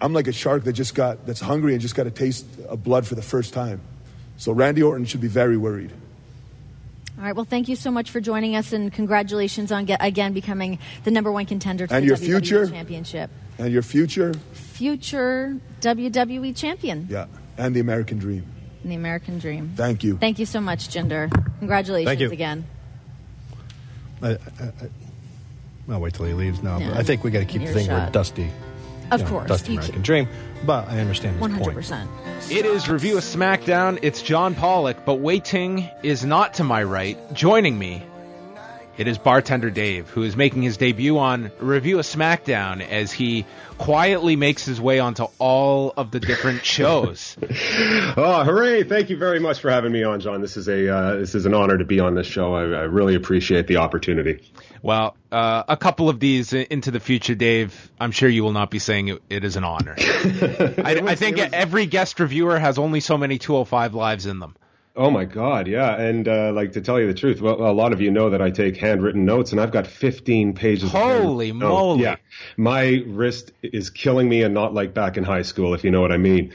I'm like a shark that just got that's hungry and just got a taste of blood for the first time. So Randy Orton should be very worried. All right. Well, thank you so much for joining us, and congratulations on get, again becoming the number one contender for And the your WWE future? Championship. And your future, Future WWE champion yeah, and the American dream. in the American Dream. Thank you. Thank you so much, Jinder. Congratulations Thank you. again. I, I, I, I'll wait till he leaves now. Yeah. But I think we got to keep the Your thing where. Dusty. Of you know, course. Dusty You American can- Dream. But I understand his One hundred point. percent. It is Review of SmackDown. It's John Pollock, but Wai Ting is not to my right. Joining me, it is bartender Dave, who is making his debut on Review of SmackDown as he quietly makes his way onto all of the different shows. Oh, hooray! Thank you very much for having me on, John. This is a uh, this is an honor to be on this show. I, I really appreciate the opportunity. Well, uh, a couple of these into the future, Dave. I'm sure you will not be saying it, it is an honor. I, I think every guest reviewer has only so many 205 lives in them. Oh my God, yeah, and uh, like to tell you the truth, well, a lot of you know that I take handwritten notes, and I've got 15 pages. Holy handwritten moly. Yeah, my wrist is killing me, and not like back in high school, if you know what I mean.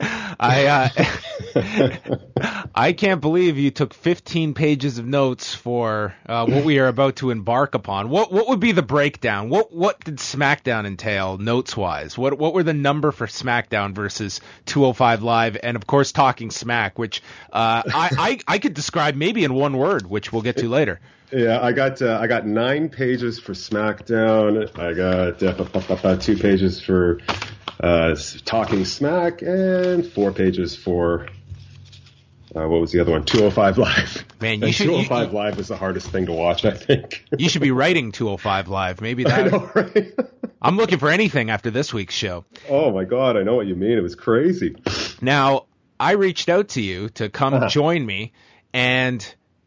I uh, I can't believe you took 15 pages of notes for uh, what we are about to embark upon. What what would be the breakdown? What what did SmackDown entail notes wise? What what were the number for SmackDown versus 205 Live, and of course Talking Smack, which uh, I, I I could describe maybe in one word, which we'll get to later. Yeah, I got uh, I got nine pages for SmackDown. I got uh, two pages for uh, Talking Smack, and four pages for uh, what was the other one? 205 Live. Man, you And should- you- 205 Live was the hardest thing to watch. I think. You should be writing 205 Live. Maybe I that. know, right? I'm looking for anything after this week's show. oh my God, I know what you mean. It was crazy. Now, I reached out to you to come Uh-huh. join me and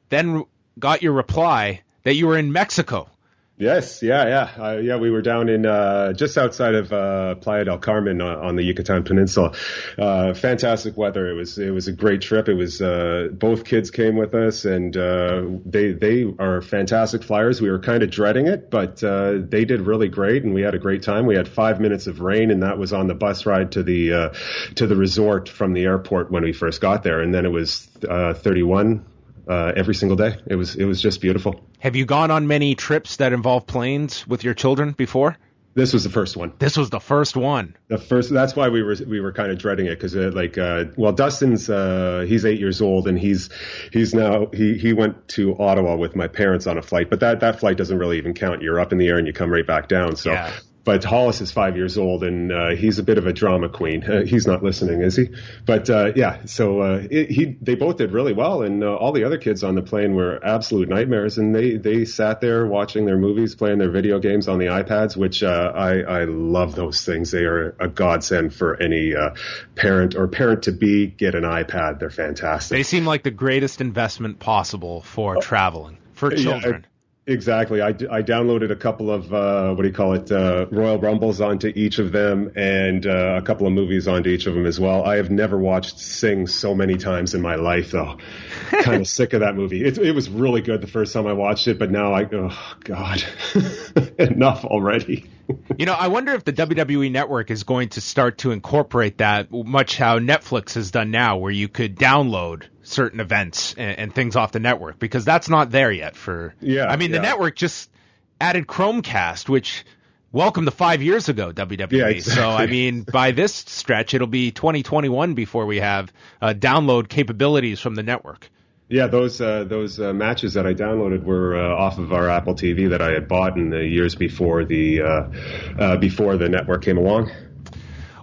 then got your reply that you were in Mexico. Yes, yeah, yeah, uh, yeah. We were down in uh, just outside of uh, Playa del Carmen on, on the Yucatan Peninsula. Uh, fantastic weather. It was it was a great trip. It was uh, both kids came with us, and uh, they they are fantastic flyers. We were kind of dreading it, but uh, they did really great, and we had a great time. We had five minutes of rain, and that was on the bus ride to the uh, to the resort from the airport when we first got there, and then it was uh, 31 uh, every single day. It was it was just beautiful. Have you gone on many trips that involve planes with your children before? This was the first one. This was the first one. The first. That's why we were we were kind of dreading it because uh, like uh, well Dustin's uh, he's eight years old and he's he's now he he went to Ottawa with my parents on a flight, but that that flight doesn't really even count. You're up in the air and you come right back down. So. Yeah. But Hollis is five years old and uh, he's a bit of a drama queen. Uh, he's not listening, is he? But uh, yeah, so uh, it, he they both did really well, and uh, all the other kids on the plane were absolute nightmares. And they they sat there watching their movies, playing their video games on the iPads, which uh, I I love those things. They are a godsend for any uh, parent or parent to be. Get an iPad; they're fantastic. They seem like the greatest investment possible for traveling for Oh. Yeah, children. Exactly. I, I downloaded a couple of, uh, what do you call it, uh, Royal Rumbles onto each of them and uh, a couple of movies onto each of them as well. I have never watched Sing so many times in my life, though. kind of sick of that movie. It, it was really good the first time I watched it, but now I, oh, God, enough already. You know, I wonder if the WWE network is going to start to incorporate that much how Netflix has done now, where you could download certain events and, and things off the network, because that's not there yet for. Yeah, I mean, the network just added Chromecast, which welcome to five years ago, WWE. Yeah, So, I mean, by this stretch, it'll be 2021 before we have uh, download capabilities from the network. Yeah, those uh, those uh, matches that I downloaded were uh, off of our Apple TV that I had bought in the years before the uh, uh, before the network came along.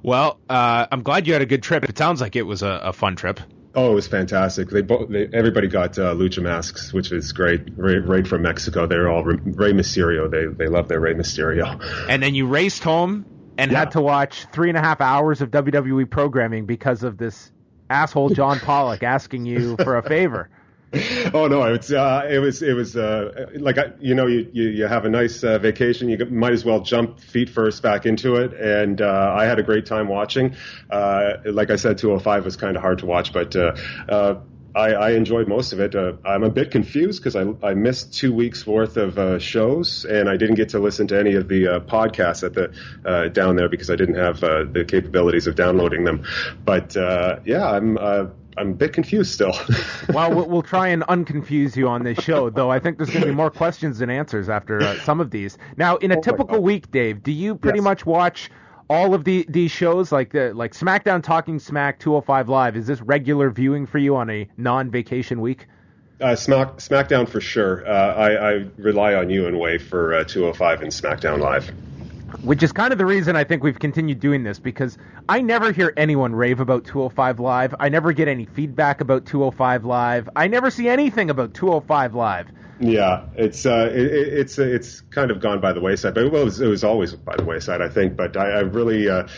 Well, uh, I'm glad you had a good trip. It sounds like it was a, a fun trip. Oh, it was fantastic. They both, they, everybody got uh, lucha masks, which is great. Right, right from Mexico, they're all Rey Mysterio. They they love their Rey Mysterio. and then you raced home and Yeah. had to watch three and a half hours of WWE programming because of this asshole John Pollock asking you for a favor. oh no, it's uh, it was it was uh, like I- you know you, you you have a nice uh, vacation, you might as well jump feet first back into it, and uh, I had a great time watching. Uh, like I said, 205 was kind of hard to watch, but uh, uh, I, I enjoyed most of it. Uh, I'm a bit confused because I, I missed two weeks worth of uh, shows and I didn't get to listen to any of the uh, podcasts at the uh, down there because I didn't have uh, the capabilities of downloading them. But uh, yeah, I'm I'm a bit confused still. well, we'll try and unconfuse you on this show, though. I think there's going to be more questions than answers after some of these. Now, in a oh typical week, Dave, do you pretty yes. much watch? All of the these shows like the like SmackDown Talking Smack 205 Live is this regular viewing for you on a non-vacation week? Uh, Smack, SmackDown for sure. Uh, I, I, rely on you and Wai for uh, 205 and SmackDown Live. Which is kind of the reason I think we've continued doing this because I never hear anyone rave about 205 Live. I never get any feedback about 205 Live. I never see anything about 205 Live. Yeah, it's uh, it, it's it's kind of gone by the wayside, but it was, it was always by the wayside, I think. But I, I really. Uh,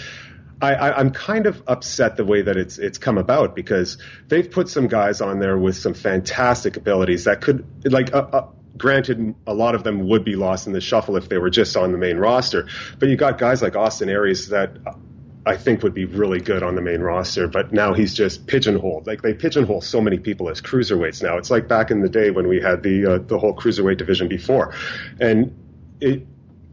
I, am kind of upset the way that it's it's come about because they've put some guys on there with some fantastic abilities that could like uh, uh, granted a lot of them would be lost in the shuffle if they were just on the main roster but you got guys like Austin Aries that I think would be really good on the main roster, but now he's just pigeonholed. Like they pigeonhole so many people as cruiserweights now. It's like back in the day when we had the uh, the whole cruiserweight division before, and it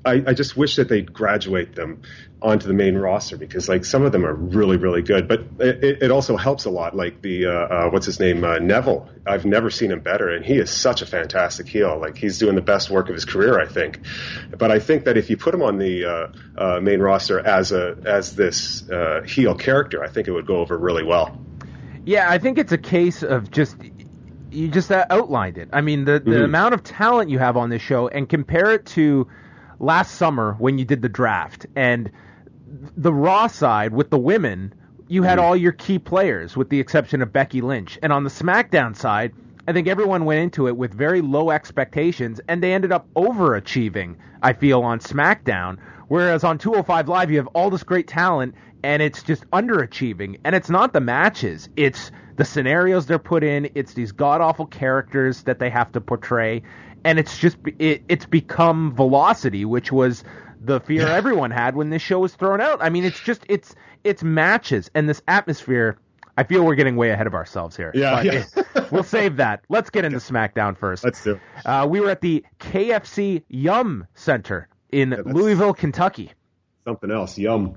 I, I, just wish that they'd graduate them onto the main roster because like some of them are really really good. But it, it also helps a lot like the uh, uh, what's his name uh, Neville. I've never seen him better and he is such a fantastic heel. Like he's doing the best work of his career I think. But I think that if you put him on the uh, uh, main roster as a as this uh, heel character I think it would go over really well. Yeah I think it's a case of just you just outlined it. I mean the the mm-hmm. amount of talent you have on this show and compare it to last summer when you did the draft. And the Raw side with the women, you had mm-hmm. all your key players with the exception of Becky Lynch. And on the SmackDown side, I think everyone went into it with very low expectations and they ended up overachieving, I feel, on SmackDown. Whereas on 205 Live, you have all this great talent and it's just underachieving. And it's not the matches, it's the scenarios they're put in, it's these god awful characters that they have to portray and it's just it, it's become velocity, which was the fear yeah. everyone had when this show was thrown out. I mean, it's just it's it's matches and this atmosphere. I feel we're getting way ahead of ourselves here. Yeah, yeah. we'll save that. Let's get into SmackDown first. Let's do. Uh, we were at the KFC Yum Center in yeah, Louisville, Kentucky. Something else, yum.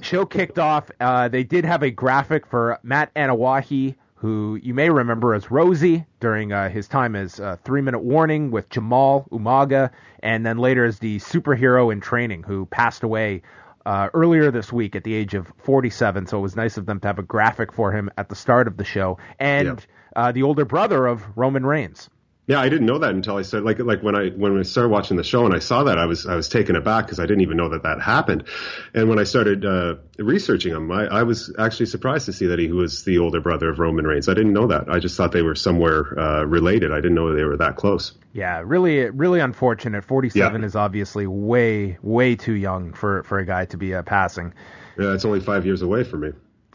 Show kicked off. Uh, they did have a graphic for Matt Anoa'i who you may remember as Rosey during uh, his time as uh, Three Minute Warning with Jamal Umaga, and then later as the superhero in training who passed away uh, earlier this week at the age of 47. So it was nice of them to have a graphic for him at the start of the show, and yep. Uh, the older brother of Roman Reigns. Yeah, I didn't know that until I started like like when I when I started watching the show and I saw that I was I was taken aback because I didn't even know that that happened, and when I started uh, researching him, I, I was actually surprised to see that he was the older brother of Roman Reigns. I didn't know that. I just thought they were somewhere uh, related. I didn't know they were that close. Yeah, really, really unfortunate. Forty-seven yeah. is obviously way way too young for for a guy to be uh, passing. Yeah, it's only five years away for me.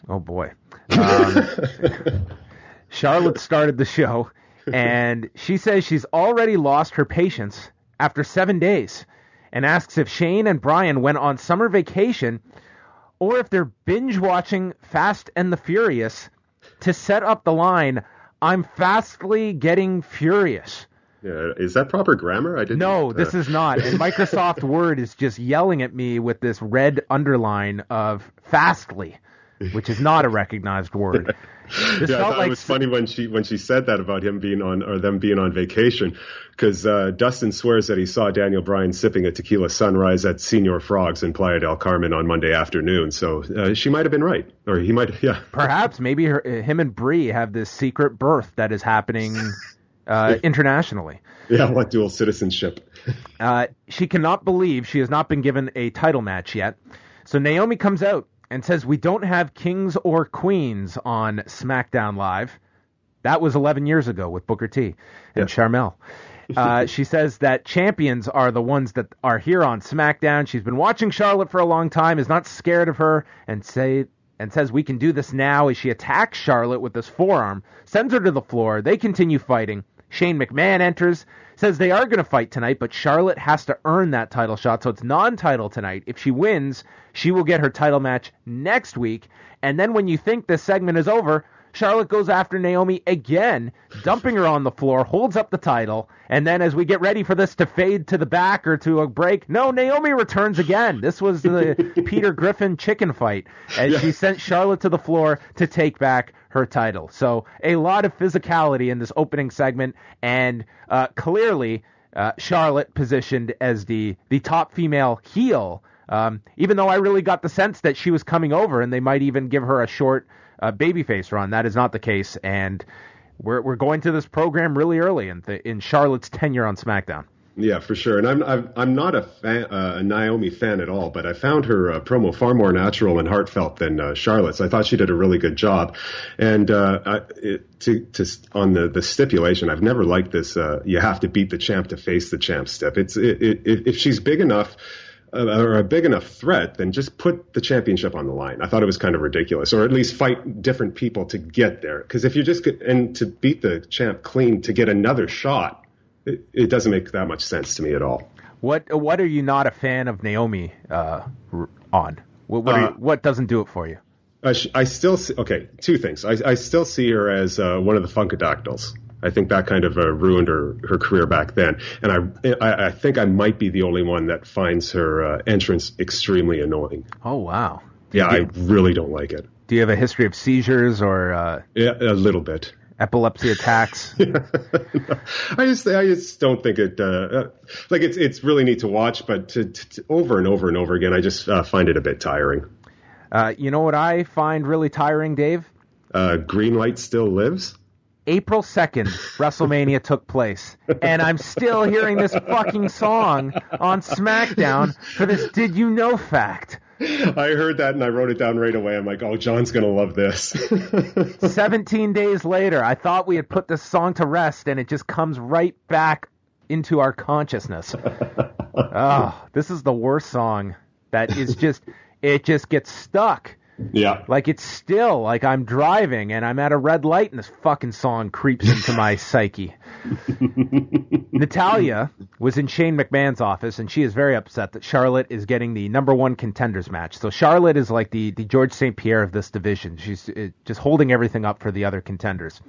Oh boy. Um, Charlotte started the show and she says she's already lost her patience after seven days and asks if Shane and Brian went on summer vacation or if they're binge watching Fast and the Furious to set up the line, I'm fastly getting furious. Yeah, is that proper grammar? I didn't. No, uh... this is not. And Microsoft Word is just yelling at me with this red underline of fastly, which is not a recognized word. This yeah, I thought like... it was funny when she when she said that about him being on or them being on vacation, because uh, Dustin swears that he saw Daniel Bryan sipping a tequila sunrise at Señor Frogs in Playa del Carmen on Monday afternoon. So uh, she might have been right, or he might. Yeah, perhaps maybe her, him and Brie have this secret birth that is happening uh, internationally. Yeah, like dual citizenship. Uh, she cannot believe she has not been given a title match yet. So Naomi comes out and says we don't have kings or queens on SmackDown Live. That was 11 years ago with Booker T and Sharmell. Uh, she says that champions are the ones that are here on SmackDown. She's been watching Charlotte for a long time, is not scared of her, and say and says we can do this now. As she attacks Charlotte with this forearm, sends her to the floor. They continue fighting. Shane McMahon enters, says they are going to fight tonight, but Charlotte has to earn that title shot, so it's non-title tonight. If she wins, she will get her title match next week. And then when you think this segment is over, Charlotte goes after Naomi again, dumping her on the floor, holds up the title, and then as we get ready for this to fade to the back or to a break, no, Naomi returns again. This was the Peter Griffin chicken fight as yeah. she sent Charlotte to the floor to take back her title. So a lot of physicality in this opening segment, and uh, clearly uh, Charlotte positioned as the the top female heel. Um, even though I really got the sense that she was coming over, and they might even give her a short uh, babyface run. That is not the case, and we're we're going to this program really early in in Charlotte's tenure on SmackDown. Yeah, for sure. And I'm I'm, I'm not a, fan, uh, a Naomi fan at all, but I found her uh, promo far more natural and heartfelt than uh, Charlotte's. I thought she did a really good job. And uh, I, it, to to on the the stipulation, I've never liked this. Uh, you have to beat the champ to face the champ step. It's it, it, if she's big enough or a big enough threat, then just put the championship on the line. I thought it was kind of ridiculous, or at least fight different people to get there. Because if you just get, and to beat the champ clean to get another shot, it, it, doesn't make that much sense to me at all. What What are you not a fan of Naomi uh, on? What what, uh, you, what, doesn't do it for you? I, I still see, okay. Two things. I, I still see her as uh, one of the Funkadactyls. I think that kind of uh, ruined her, her career back then. And I, I, I think I might be the only one that finds her uh, entrance extremely annoying. Oh wow! Yeah, I really don't like it. Do you have a history of seizures or? Uh, yeah, a little bit. Epilepsy attacks. I just, I just don't think it. Uh, uh, like it's, it's really neat to watch, but to, to, over and over and over again, I just uh, find it a bit tiring. you know what I find really tiring, Dave? Green light still lives. April 2nd, WrestleMania took place. And I'm still hearing this fucking song on SmackDown for this Did You Know fact. I heard that and I wrote it down right away. I'm like, oh, John's going to love this. 17 days later, I thought we had put this song to rest and it just comes right back into our consciousness. oh, this is the worst song that is just, it just gets stuck. Yeah. Like it's still like I'm driving and I'm at a red light and this fucking song creeps into my psyche. Natalya was in Shane McMahon's office and she is very upset that Charlotte is getting the number one contenders match. So Charlotte is like the, the Georges St. Pierre of this division. She's uh, just holding everything up for the other contenders.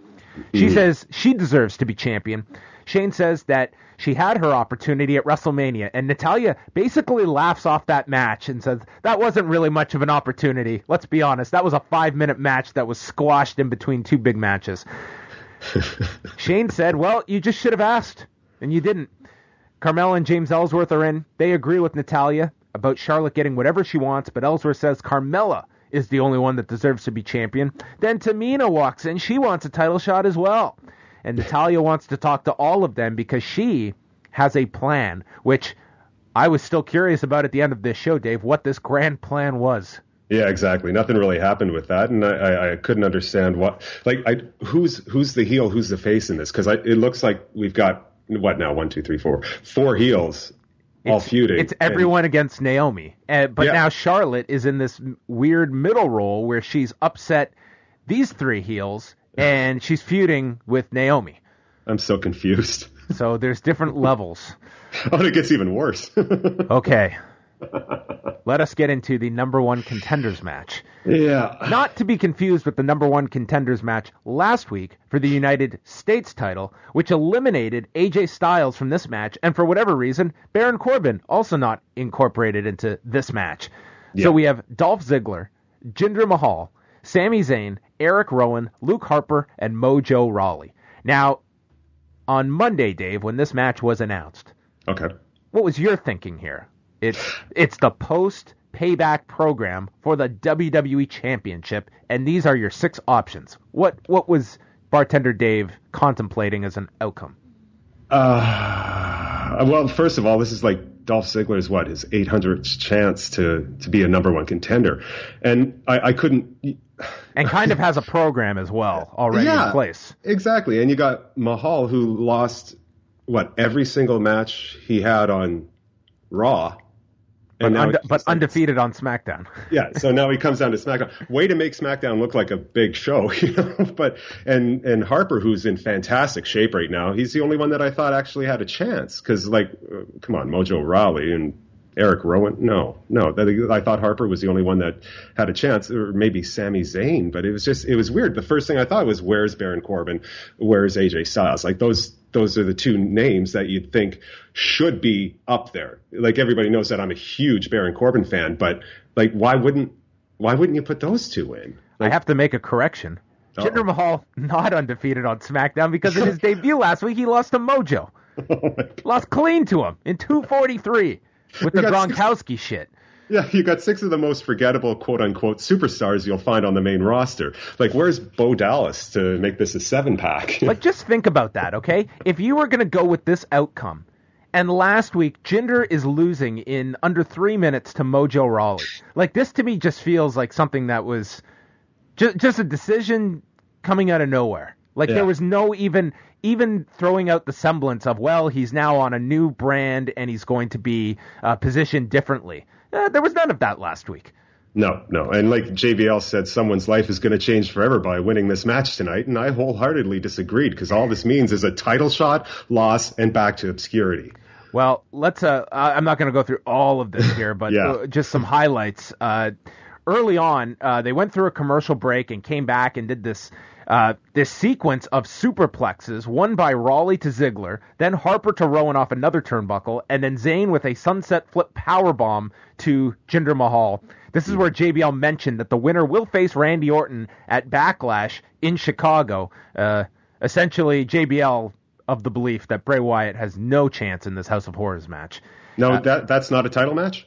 She mm. says she deserves to be champion. Shane says that she had her opportunity at WrestleMania, and Natalya basically laughs off that match and says that wasn't really much of an opportunity. Let's be honest, that was a five minute match that was squashed in between two big matches. Shane said, Well, you just should have asked, and you didn't. Carmella and James Ellsworth are in. They agree with Natalya about Charlotte getting whatever she wants, but Ellsworth says Carmella is the only one that deserves to be champion. Then Tamina walks in. She wants a title shot as well. And Natalya wants to talk to all of them because she has a plan, which I was still curious about at the end of this show, Dave, what this grand plan was. Yeah, exactly. Nothing really happened with that, and I, I couldn't understand what, like, I, who's who's the heel, who's the face in this? Because it looks like we've got what now? One, two, three, four, four heels all it's, feuding. It's everyone and, against Naomi, uh, but yeah. now Charlotte is in this weird middle role where she's upset these three heels and she's feuding with Naomi. I'm so confused. So there's different levels. Oh, it gets even worse. okay. Let us get into the number one contenders match. Yeah. Not to be confused with the number one contenders match last week for the United States title, which eliminated AJ Styles from this match, and for whatever reason, Baron Corbin also not incorporated into this match. Yeah. So we have Dolph Ziggler, Jinder Mahal, Sami Zayn, Eric Rowan, Luke Harper, and Mojo Rawley. Now, on Monday, Dave, when this match was announced, okay, what was your thinking here? It's it's the post payback program for the WWE Championship, and these are your six options. What what was bartender Dave contemplating as an outcome? Uh, well, first of all, this is like Dolph Ziggler's what his 800th chance to to be a number one contender, and I, I couldn't. And kind of has a program as well already yeah, in place. Exactly, and you got Mahal who lost what every single match he had on Raw but, unde- but undefeated on SmackDown. yeah, so now he comes down to SmackDown. Way to make SmackDown look like a big show, you know. But and and Harper, who's in fantastic shape right now, he's the only one that I thought actually had a chance. Because like, uh, come on, Mojo Rawley and Eric Rowan? No, no. That, I thought Harper was the only one that had a chance, or maybe Sami Zayn. But it was just, it was weird. The first thing I thought was, where's Baron Corbin? Where's AJ Styles? Like those, those are the two names that you'd think should be up there. Like everybody knows that I'm a huge Baron Corbin fan, but like, why wouldn't, why wouldn't you put those two in? Like, I have to make a correction. Uh-oh. Jinder Mahal not undefeated on SmackDown because in his debut last week he lost to Mojo. oh. Lost clean to him in 243 with the got six- Gronkowski shit. Yeah, you got six of the most forgettable quote unquote superstars you'll find on the main roster. Like, where's Bo Dallas to make this a seven pack? Like, just think about that, okay? If you were going to go with this outcome, and last week Jinder is losing in under three minutes to Mojo Rawley, like this to me just feels like something that was just just a decision coming out of nowhere. Like Yeah. there was no even even throwing out the semblance of well he's now on a new brand and he's going to be uh, positioned differently. Uh, there was none of that last week. no, no. And like JBL said, someone's life is going to change forever by winning this match tonight. And I wholeheartedly disagreed because all this means is a title shot, loss, and back to obscurity. Well, let's. Uh, I'm not going to go through all of this here, but Yeah. uh, just some highlights. Uh, early on, uh, they went through a commercial break and came back and did this. Uh, this sequence of superplexes, one by Rawley to Ziggler, then Harper to Rowan off another turnbuckle, and then Zayn with a sunset flip power bomb to Jinder Mahal. This is where JBL mentioned that the winner will face Randy Orton at Backlash in Chicago. Uh, essentially, JBL of the belief that Bray Wyatt has no chance in this House of Horrors match. No, that that's not a title match.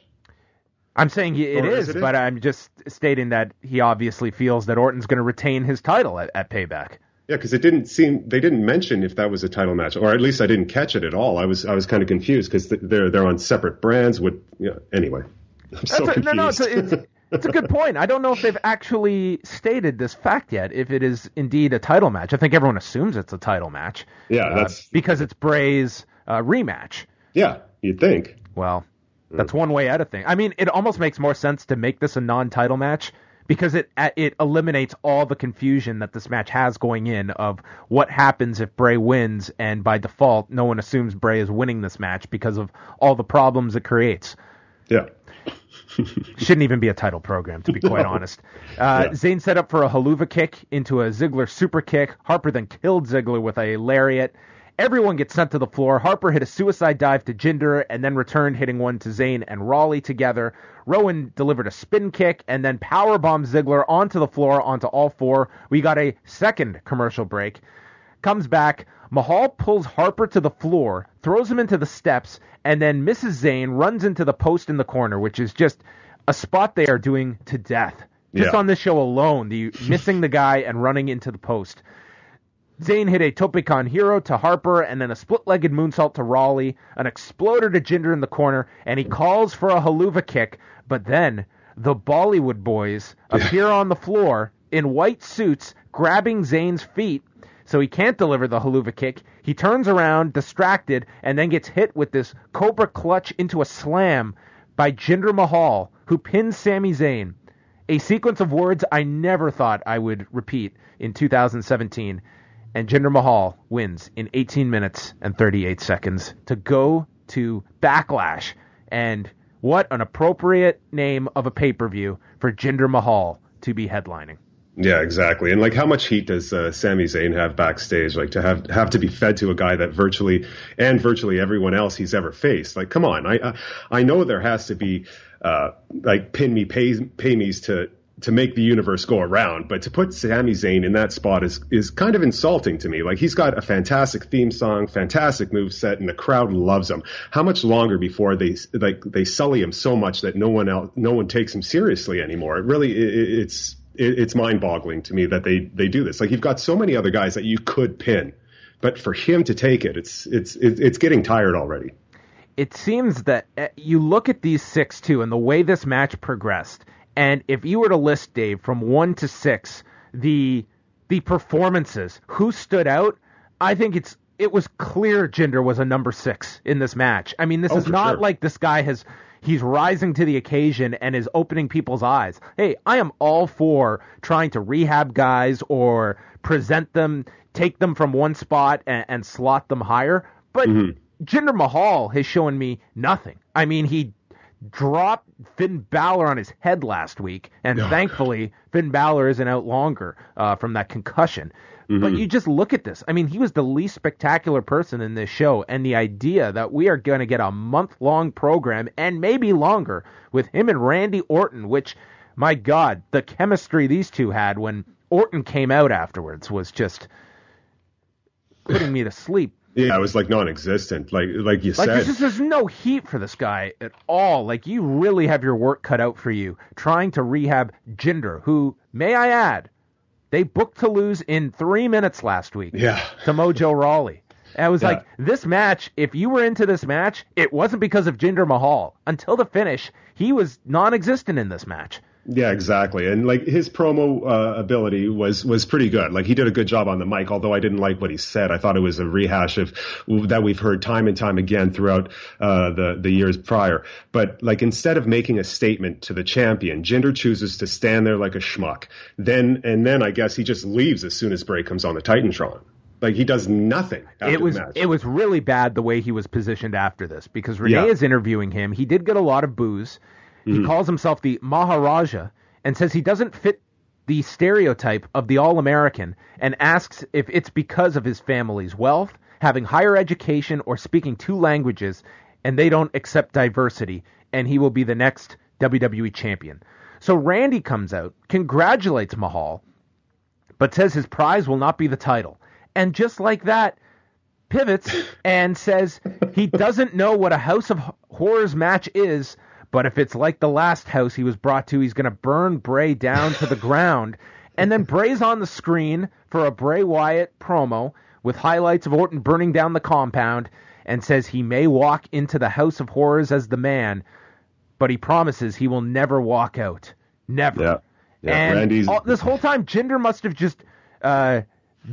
I'm saying it is, is it? but I'm just stating that he obviously feels that Orton's going to retain his title at, at Payback. Yeah, because it didn't seem they didn't mention if that was a title match, or at least I didn't catch it at all. I was I was kind of confused because they're they're on separate brands. Would yeah, anyway, I'm so That's a, confused. no, no, it's a, it's, it's a good point. I don't know if they've actually stated this fact yet. If it is indeed a title match, I think everyone assumes it's a title match. Yeah, uh, that's- because it's Bray's uh, rematch. yeah, you'd think. Well, that's one way out of things. I mean, it almost makes more sense to make this a non-title match because it it eliminates all the confusion that this match has going in of what happens if Bray wins, and by default, no one assumes Bray is winning this match because of all the problems it creates. Yeah. Shouldn't even be a title program, to be quite honest. Uh, Yeah. Zayn set up for a Helluva Kick into a Ziggler super kick. Harper then killed Ziggler with a lariat. Everyone gets sent to the floor. Harper hit a suicide dive to Jinder and then returned, hitting one to Zayn and Rawley together. Rowan delivered a spin kick and then power powerbombed Ziggler onto the floor, onto all four. We got a second commercial break comes back. Mahal pulls Harper to the floor, throws him into the steps, and then Mrs. Zayn runs into the post in the corner, which is just a spot they are doing to death. Just Yeah. on this show alone, the missing the guy and running into the post. Zayn hit a tope con hilo to Harper and then a split-legged moonsault to Rawley, an exploder to Jinder in the corner, and he calls for a Helluva Kick, but then the Bollywood boys appear on the floor in white suits, grabbing Zayn's feet, so he can't deliver the Helluva Kick. He turns around, distracted, and then gets hit with this Cobra clutch into a slam by Jinder Mahal, who pins Sami Zayn. A sequence of words I never thought I would repeat in 2017. And Jinder Mahal wins in 18 minutes and 38 seconds to go to Backlash. And what an appropriate name of a pay per view for Jinder Mahal to be headlining. Yeah, exactly. And like, how much heat does uh, Sami Zayn have backstage? Like to have have to be fed to a guy that virtually and virtually everyone else he's ever faced. Like, come on. I I, I know there has to be uh, like pin me pay pay me's to to make the universe go around, but to put Sami Zayn in that spot is is kind of insulting to me. Like he's got a fantastic theme song, fantastic move set, and the crowd loves him. How much longer before they like they sully him so much that no one else no one takes him seriously anymore? It really it, it- it's it, it's mind-boggling to me that they they do this. Like you've got so many other guys that you could pin, but for him to take it, it's it's it's getting tired already. it seems that uh, you look at these six too, and the way this match progressed, and if you were to list Dave from one to six, the the performances, who stood out, I think it's it was clear Jinder was a number six in this match. I mean, this Oh, is not sure. like this guy has he's rising to the occasion and is opening people's eyes. Hey, I am all for trying to rehab guys or present them, take them from one spot and, and slot them higher, but. Mm-hmm. Jinder Mahal has shown me nothing. I mean, he dropped Finn Balor on his head last week, and Oh, thankfully Finn Balor isn't out longer uh, from that concussion. Mm-hmm. But you just look at this. I mean, he was the least spectacular person in this show, and the idea that we are going to get a month long program and maybe longer with him and Randy Orton, which, my God, the chemistry these two had when Orton came out afterwards was just putting me to sleep. Yeah, it was like non-existent. Like like you Like said. there's there's no heat for this guy at all. Like you really have your work cut out for you trying to rehab Jinder, who may I add, they booked to lose in three minutes last week. Yeah. To Mojo Rawley. And I was Yeah. like, this match, if you were into this match, it wasn't because of Jinder Mahal. Until the finish, he was non existent in this match. Yeah, exactly. And like his promo uh, ability was was pretty good. Like he did a good job on the mic. Although I didn't like what he said, I thought it was a rehash of that we've heard time and time again throughout uh, the the years prior. But like instead of making a statement to the champion, Jinder chooses to stand there like a schmuck. Then and then I guess he just leaves as soon as Bray comes on the Titantron. Like he does nothing. It was it was really bad the way he was positioned after this because Renee Yeah. is interviewing him. He did get a lot of boos. He mm-hmm. calls himself the Maharaja and says he doesn't fit the stereotype of the all American and asks if it's because of his family's wealth, having higher education, or speaking two languages, and they don't accept diversity, and he will be the next WWE champion. So Randy comes out, congratulates Mahal, but says his prize will not be the title. And just like that, pivots and says he doesn't know what a House of Horrors match is, but if it's like the last house he was brought to, he's going to burn Bray down to the ground. And then Bray's on the screen for a Bray Wyatt promo with highlights of Orton burning down the compound and says he may walk into the House of Horrors as the man, but he promises he will never walk out. Never. Yeah. Yeah, and Randy's- all, this whole time, Jinder must have just uh,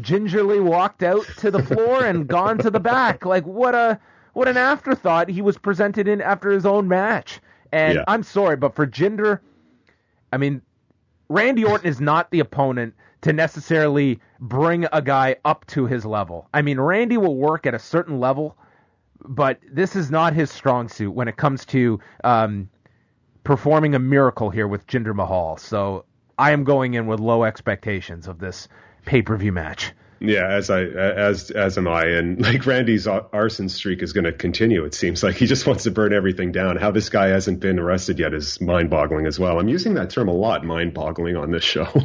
gingerly walked out to the floor and gone to the back. Like what a what an afterthought he was presented in after his own match. And Yeah. I'm sorry, but for Jinder, I mean, Randy Orton is not the opponent to necessarily bring a guy up to his level. I mean, Randy will work at a certain level, but this is not his strong suit when it comes to um, performing a miracle here with Jinder Mahal. So I am going in with low expectations of this pay per view match. Yeah, as I as as am I, and like Randy's arson streak is going to continue. It seems like he just wants to burn everything down. How this guy hasn't been arrested yet is mind-boggling as well. I'm using that term a lot, mind-boggling, on this show.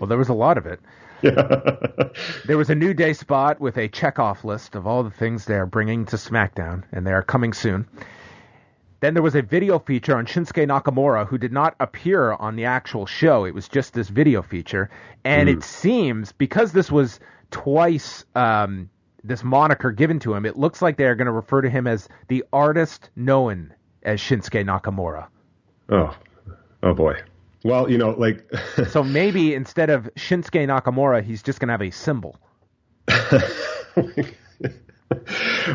Well, there was a lot of it. Yeah. There was a New Day spot with a checkoff list of all the things they are bringing to SmackDown, and they are coming soon. Then there was a video feature on Shinsuke Nakamura, who did not appear on the actual show. It was just this video feature. And it hmm. seems, because this was twice um, this moniker given to him, it looks like they are going to refer to him as the artist known as Shinsuke Nakamura. oh, oh boy. Well, you know, like So maybe instead of Shinsuke Nakamura, he's just going to have a symbol.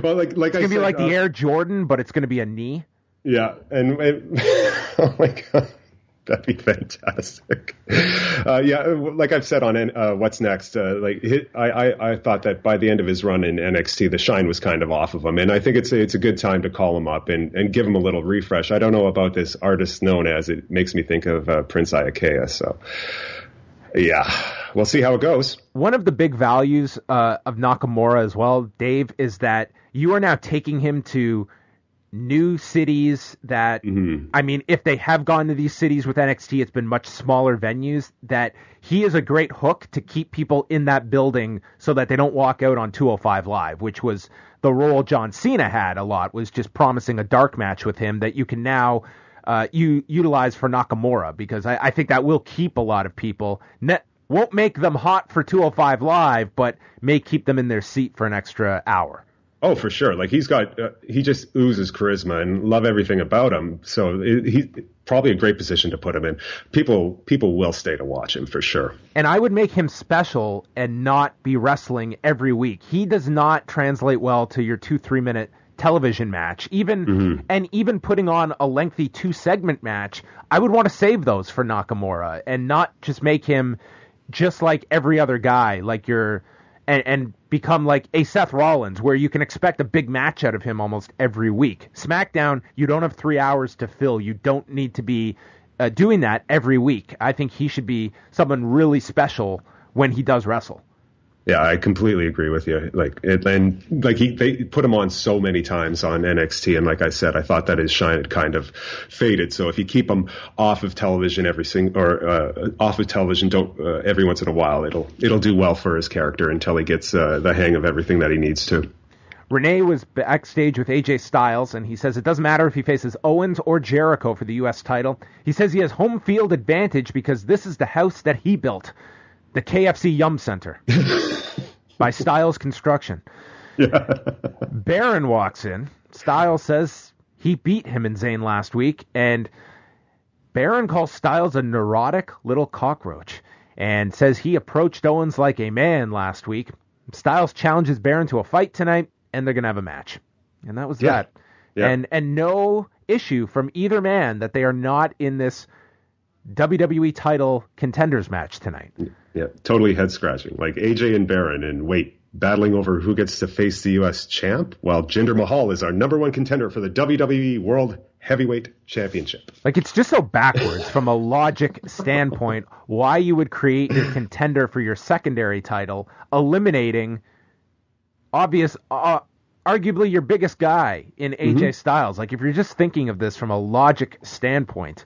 well, like like It's going to be said, like the uh, Air Jordan, but it's going to be a knee. Yeah, and, and oh my god, that'd be fantastic. Uh, yeah, like I've said on uh, what's next, uh, like I, I I thought that by the end of his run in NXT, the shine was kind of off of him, and I think it's a, it's a good time to call him up and, and give him a little refresh. I don't know about this artist known as it makes me think of uh, Prince Iaukea, so yeah, we'll see how it goes. One of the big values uh, of Nakamura as well, Dave, is that you are now taking him to new cities that I mean, if they have gone to these cities with NXT, it's been much smaller venues. That he is a great hook to keep people in that building so that they don't walk out on 205 Live, which was the role John Cena had a lot. Was just promising a dark match with him that you can now. Uh, you utilize for Nakamura because I, I think that will keep a lot of people. Net, won't make them hot for 205 Live, but may keep them in their seat for an extra hour. Oh, for sure. Like he's got, uh, he just oozes charisma and love everything about him. So it, he's probably a great position to put him in. People, people will stay to watch him for sure. And I would make him special and not be wrestling every week. He does not translate well to your two, three minute television match. Even and even putting on a lengthy two segment match, I would want to save those for Nakamura and not just make him just like every other guy, like your and, and become like a Seth Rollins, where you can expect a big match out of him almost every week. SmackDown, you don't have three hours to fill. You don't need to be uh, doing that every week. I think he should be someone really special when he does wrestle. Yeah, I completely agree with you. Like, it, and like he, they put him on so many times on NXT, and like I said, I thought that his shine had kind of faded. So if you keep him off of television every single or uh, off of television, don't uh, every once in a while, it'll it'll do well for his character until he gets uh, the hang of everything that he needs to. Renee was backstage with AJ Styles, and he says it doesn't matter if he faces Owens or Jericho for the U.S. title. He says he has home field advantage because this is the house that he built the KFC Yum Center by Styles Construction. Yeah. Baron walks in. Styles says he beat him in Zayn last week, and Baron calls Styles a neurotic little cockroach and says he approached Owens like a man last week. Styles challenges Baron to a fight tonight, and they're gonna have a match. And that was Yeah. that. Yeah. And and no issue from either man that they are not in this WWE title contenders match tonight. Yeah, totally head scratching. Like AJ and Baron, and wait, battling over who gets to face the U.S. champ, while Jinder Mahal is our number one contender for the WWE World Heavyweight Championship. Like it's just so backwards from a logic standpoint why you would create your contender for your secondary title, eliminating obvious, uh, arguably your biggest guy in AJ Styles. Like if you're just thinking of this from a logic standpoint,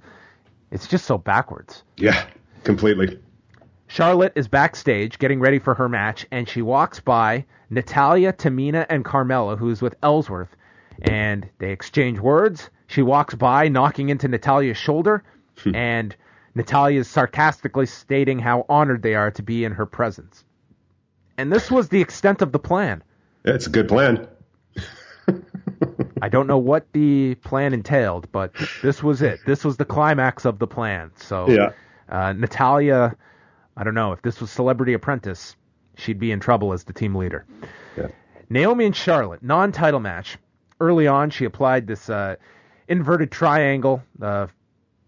it's just so backwards. Yeah, completely. Charlotte is backstage getting ready for her match, and she walks by Natalya, Tamina, and Carmella, who's with Ellsworth, and they exchange words. She walks by, knocking into Natalya's shoulder, hmm. and Natalya is sarcastically stating how honored they are to be in her presence. And this was the extent of the plan. It's a good plan. I don't know what the plan entailed, but this was it. This was the climax of the plan. So, Yeah. uh, Natalya, I don't know if this was Celebrity Apprentice, she'd be in trouble as the team leader. Yeah. Naomi and Charlotte, non-title match. Early on, she applied this uh, inverted triangle, uh,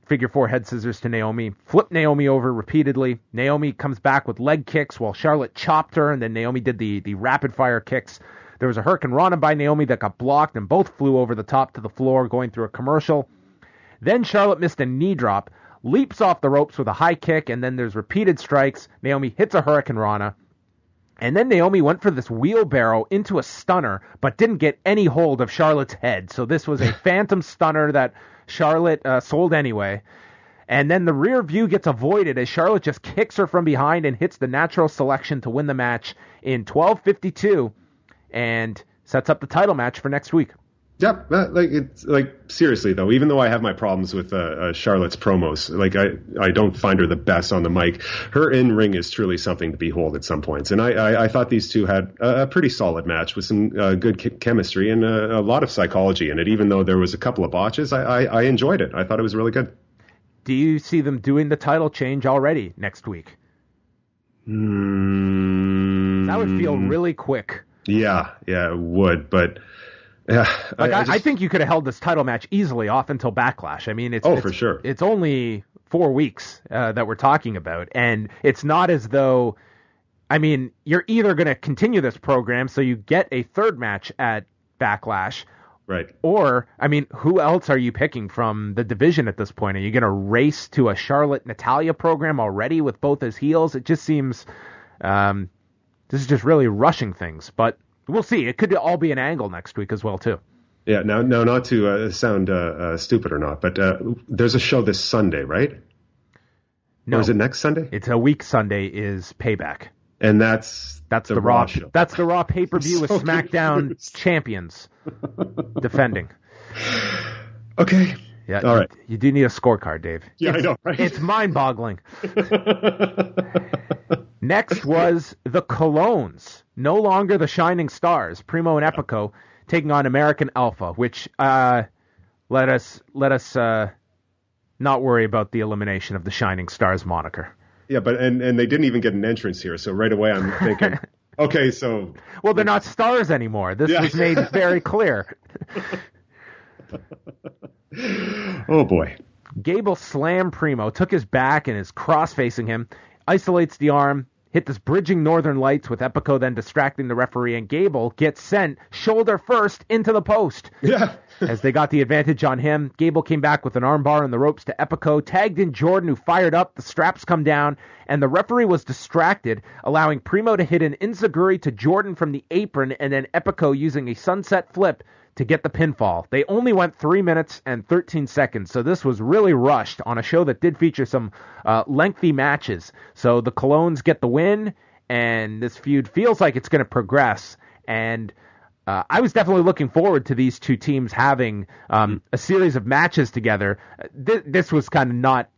figure four head scissors to Naomi, flipped Naomi over repeatedly. Naomi comes back with leg kicks while Charlotte chopped her, and then Naomi did the the rapid fire kicks. There was a hurricanrana by Naomi that got blocked, and both flew over the top to the floor, going through a commercial. Then Charlotte missed a knee drop, leaps off the ropes with a high kick, and then there's repeated strikes. Naomi hits a hurricanrana. And then Naomi went for this wheelbarrow into a stunner, but didn't get any hold of Charlotte's head. So this was a phantom stunner that Charlotte uh, sold anyway. And then the rear view gets avoided as Charlotte just kicks her from behind and hits the natural selection to win the match in 12:52, and sets up the title match for next week. Yep, that, like it's like seriously though. Even though I have my problems with uh, uh, Charlotte's promos, like I I don't find her the best on the mic. Her in ring is truly something to behold at some points, and I I, I thought these two had a, a pretty solid match with some uh, good ch- chemistry and a, a lot of psychology in it. Even though there was a couple of botches, I, I I enjoyed it. I thought it was really good. Do you see them doing the title change already next week? Mm, That would feel really quick. Yeah, yeah, it would, but yeah, Like I, I, just- think you could have held this title match easily off until Backlash. I mean, it's Oh, it's- for sure. It's only four weeks uh, that we're talking about, and it's not as though. I mean, you're either going to continue this program so you get a third match at Backlash, right. or I mean, who else are you picking from the division at this point? Are you going to race to a Charlotte Natalya program already with both as heels? It just seems um, this is just really rushing things, but we'll see. It could all be an angle next week as well too. Yeah, now, now, not to uh, sound uh, uh, stupid or not, but uh, there's a show this Sunday, right? No, Or is it next Sunday? It's a week Sunday is payback. And that's That's the, Raw. show. That's the Raw pay per view with SmackDown confused. champions defending. okay. Yeah, All right. You, you do need a scorecard, Dave. Yeah, I know, right? It's mind boggling. Next was the Colóns, no longer the Shining Stars, Primo and Epico, taking on American Alpha, which uh, let us let us uh, not worry about the elimination of the Shining Stars moniker. Yeah, but and and they didn't even get an entrance here, so right away I'm thinking, okay, so Well, they're not stars anymore. This Yeah. was made very clear. oh boy, Gable slammed Primo, took his back and is cross facing him, isolates the arm, hit this bridging Northern Lights with Epico then distracting the referee, and Gable gets sent shoulder first into the post. Yeah. As they got the advantage on him, Gable came back with an armbar and the ropes to Epico, tagged in Jordan, who fired up. The straps come down, and the referee was distracted, allowing Primo to hit an enzuigiri to Jordan from the apron, and then Epico using a sunset flip to get the pinfall. They only went 3 minutes and 13 seconds, so this was really rushed on a show that did feature some uh, lengthy matches. So the Colóns get the win, and this feud feels like it's going to progress. And uh, I was definitely looking forward to these two teams having um, a series of matches together. Th- this was kind of not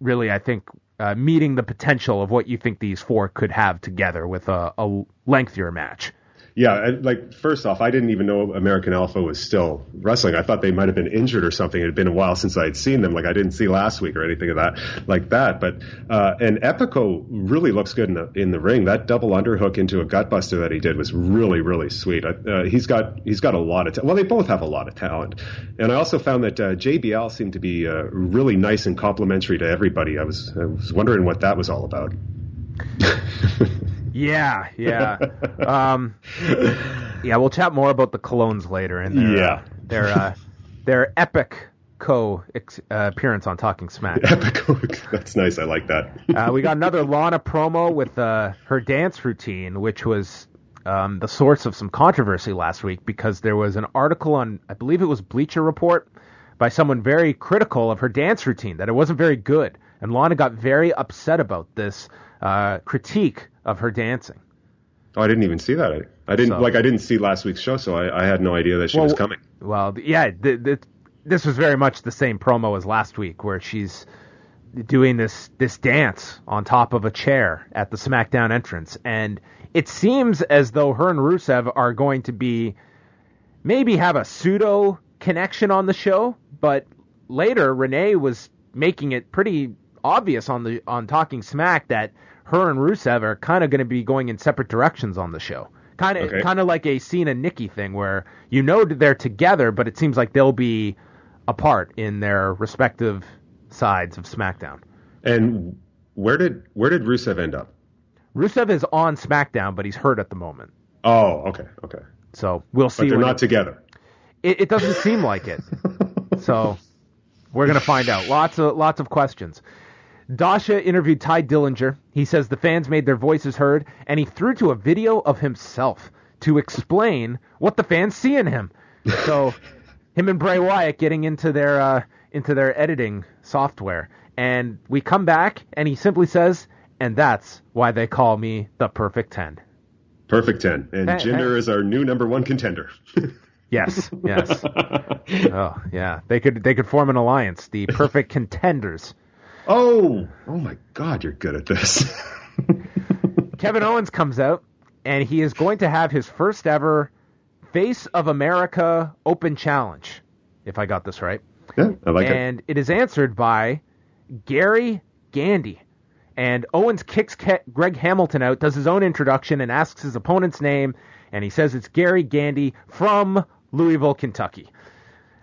really, I think, uh, meeting the potential of what you think these four could have together with a, a lengthier match. Yeah, like first off, I didn't even know American Alpha was still wrestling. I thought they might have been injured or something. It had been a while since I had seen them. Like I didn't see last week or anything of that like that. But uh, and Epico really looks good in the in the ring. That double underhook into a gutbuster that he did was really really sweet. Uh, he's got he's got a lot of ta- well, they both have a lot of talent. And I also found that uh, JBL seemed to be uh, really nice and complimentary to everybody. I was I was wondering what that was all about. Yeah, yeah. um, yeah, we'll chat more about the Colóns later in their, Yeah. uh, their, uh, their epic co ex- uh, appearance on Talking Smack. Epico, that's nice. I like that. uh, we got another Lana promo with uh, her dance routine, which was um, the source of some controversy last week because there was an article on, I believe it was Bleacher Report, by someone very critical of her dance routine, that it wasn't very good. And Lana got very upset about this uh, critique of her dancing. Oh, I didn't even see that. I, I didn't So- like. I didn't see last week's show, so I, I had no idea that she was coming. Well, yeah, th- th- this was very much the same promo as last week, where she's doing this this dance on top of a chair at the SmackDown entrance, and it seems as though her and Rusev are going to be maybe have a pseudo connection on the show, but later Renee was making it pretty obvious on the on Talking Smack that her and Rusev are kind of going to be going in separate directions on the show. Kind of Okay. kind of like a Cena Nikki thing where you know they're together, but it seems like they'll be apart in their respective sides of SmackDown. And where did where did Rusev end up? Rusev is on SmackDown, but he's hurt at the moment. Oh, okay, okay. So we'll see. But they're not it- together. It, it doesn't seem like it. so we're gonna find out. Lots of lots of questions. Dasha interviewed Tye Dillinger. He says the fans made their voices heard, and he threw to a video of himself to explain what the fans see in him. So him and Bray Wyatt getting into their uh, into their editing software, and we come back, and he simply says, "And that's why they call me the Perfect Ten. Perfect ten. And Hey, Jinder hey. is our new number one contender. Yes, yes. oh, yeah. They could they could form an alliance, the perfect contenders. Oh, oh my God, you're good at this. Kevin Owens comes out and he is going to have his first ever Face of America Open Challenge, if I got this right. yeah, I like it. and it is answered by Gary Gandy. And Owens kicks Ke- Greg Hamilton out, does his own introduction, and asks his opponent's name, and he says it's Gary Gandy from Louisville, Kentucky.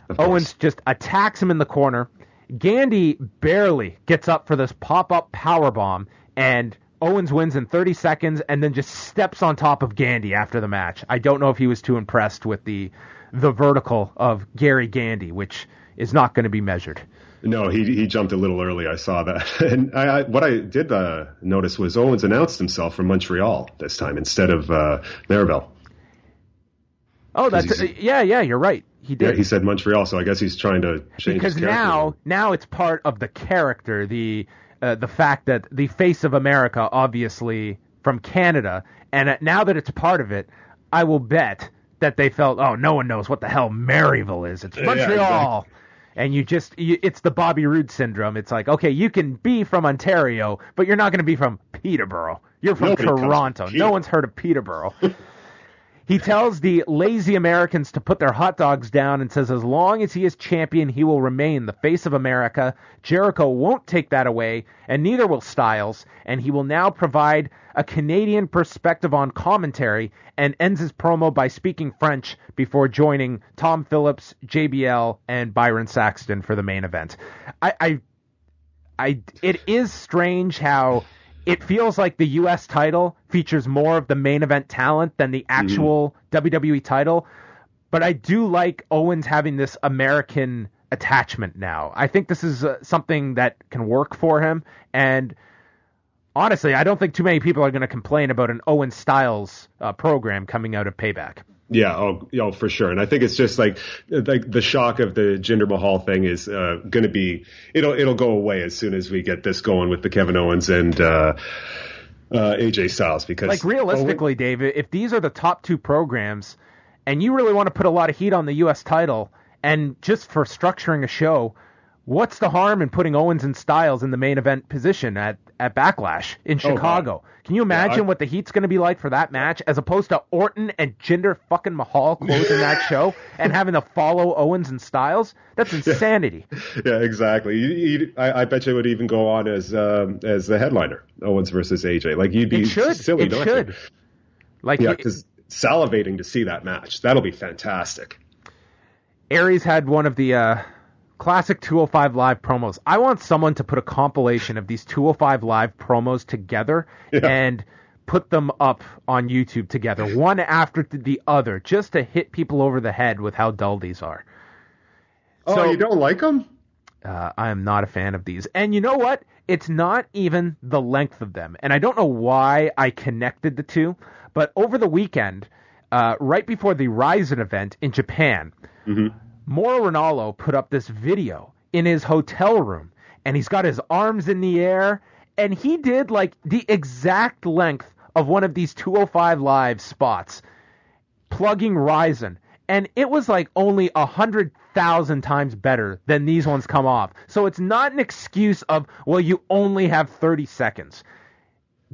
Of course. Owens just attacks him in the corner. Gandy barely gets up for this pop-up power bomb, and Owens wins in 30 seconds, and then just steps on top of Gandy after the match. I don't know if he was too impressed with the the vertical of Gary Gandy, which is not going to be measured. No, he he jumped a little early. I saw that. And I, I, what I did uh, notice was Owens announced himself from Montreal this time instead of uh, Marieville. Oh, that's yeah, yeah. You're right. He Yeah, did he said Montreal, so I guess he's trying to change because now now it's part of the character. The uh, the fact that the face of America, obviously from Canada, and uh, now that it's part of it, I will bet that they felt, oh, no one knows what the hell Marieville is. It's Yeah, Montreal. And you just, you, it's the Bobby Roode syndrome. It's like, okay, you can be from Ontario, but you're not going to be from Peterborough. You're from Nobody from Toronto. No one's heard of Peterborough. He tells the lazy Americans to put their hot dogs down and says as long as he is champion, he will remain the face of America. Jericho won't take that away, and neither will Styles, and he will now provide a Canadian perspective on commentary and ends his promo by speaking French before joining Tom Phillips, JBL, and Byron Saxton for the main event. I, I I it is strange how it feels like the U.S. title features more of the main event talent than the actual WWE title. But I do like Owens having this American attachment now. I think this is uh, something that can work for him. And honestly, I don't think too many people are going to complain about an Owen Styles uh, program coming out of Payback. Yeah, oh, oh, for sure. And I think it's just like like the shock of the Jinder Mahal thing is uh, going to be it'll it'll go away as soon as we get this going with the Kevin Owens and uh, uh, AJ Styles because Like realistically, David, if these are the top two programs, and you really want to put a lot of heat on the U.S. title, and just for structuring a show, what's the harm in putting Owens and Styles in the main event position at, at Backlash in Chicago? Can you imagine I- what the heat's going to be like for that match, as opposed to Orton and Jinder fucking Mahal closing that show and having to follow Owens and Styles? That's insanity. yeah, exactly. You, you, I, I bet you it would even go on as um, as the headliner, Owens versus AJ. Like you'd be It should. silly it not should. to. Like Yeah, because salivating to see that match. That'll be fantastic. Aries had one of the uh, classic 205 Live promos. I want someone to put a compilation of these 205 Live promos together and put them up on YouTube together, one after the other, just to hit people over the head with how dull these are. Oh, So- you don't like them? Uh, I am not a fan of these. And you know what? It's not even the length of them. And I don't know why I connected the two, but over the weekend, uh, right before the Rizin event in Japan, Mauro Ranallo put up this video in his hotel room, and he's got his arms in the air, and he did like the exact length of one of these 205 Live spots plugging Rizin, and it was like only a hundred thousand times better than these ones come off. So it's not an excuse of well, you only have thirty seconds.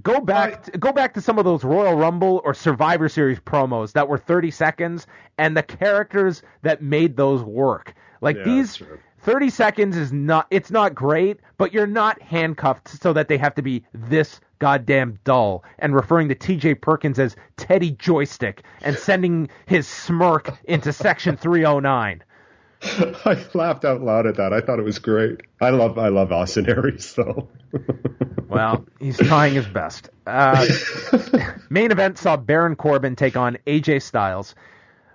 Go back, to, go back to some of those Royal Rumble or Survivor Series promos that were thirty seconds, and the characters that made those work. Like Yeah, these. 30 seconds is not it's not great but you're not handcuffed so that they have to be this goddamn dull and referring to TJ Perkins as Teddy Joystick and sending his smirk into section 309 I laughed out loud at that. I thought it was great. I love I love Austin Aries though. well he's trying his best uh, main event saw Baron Corbin take on AJ Styles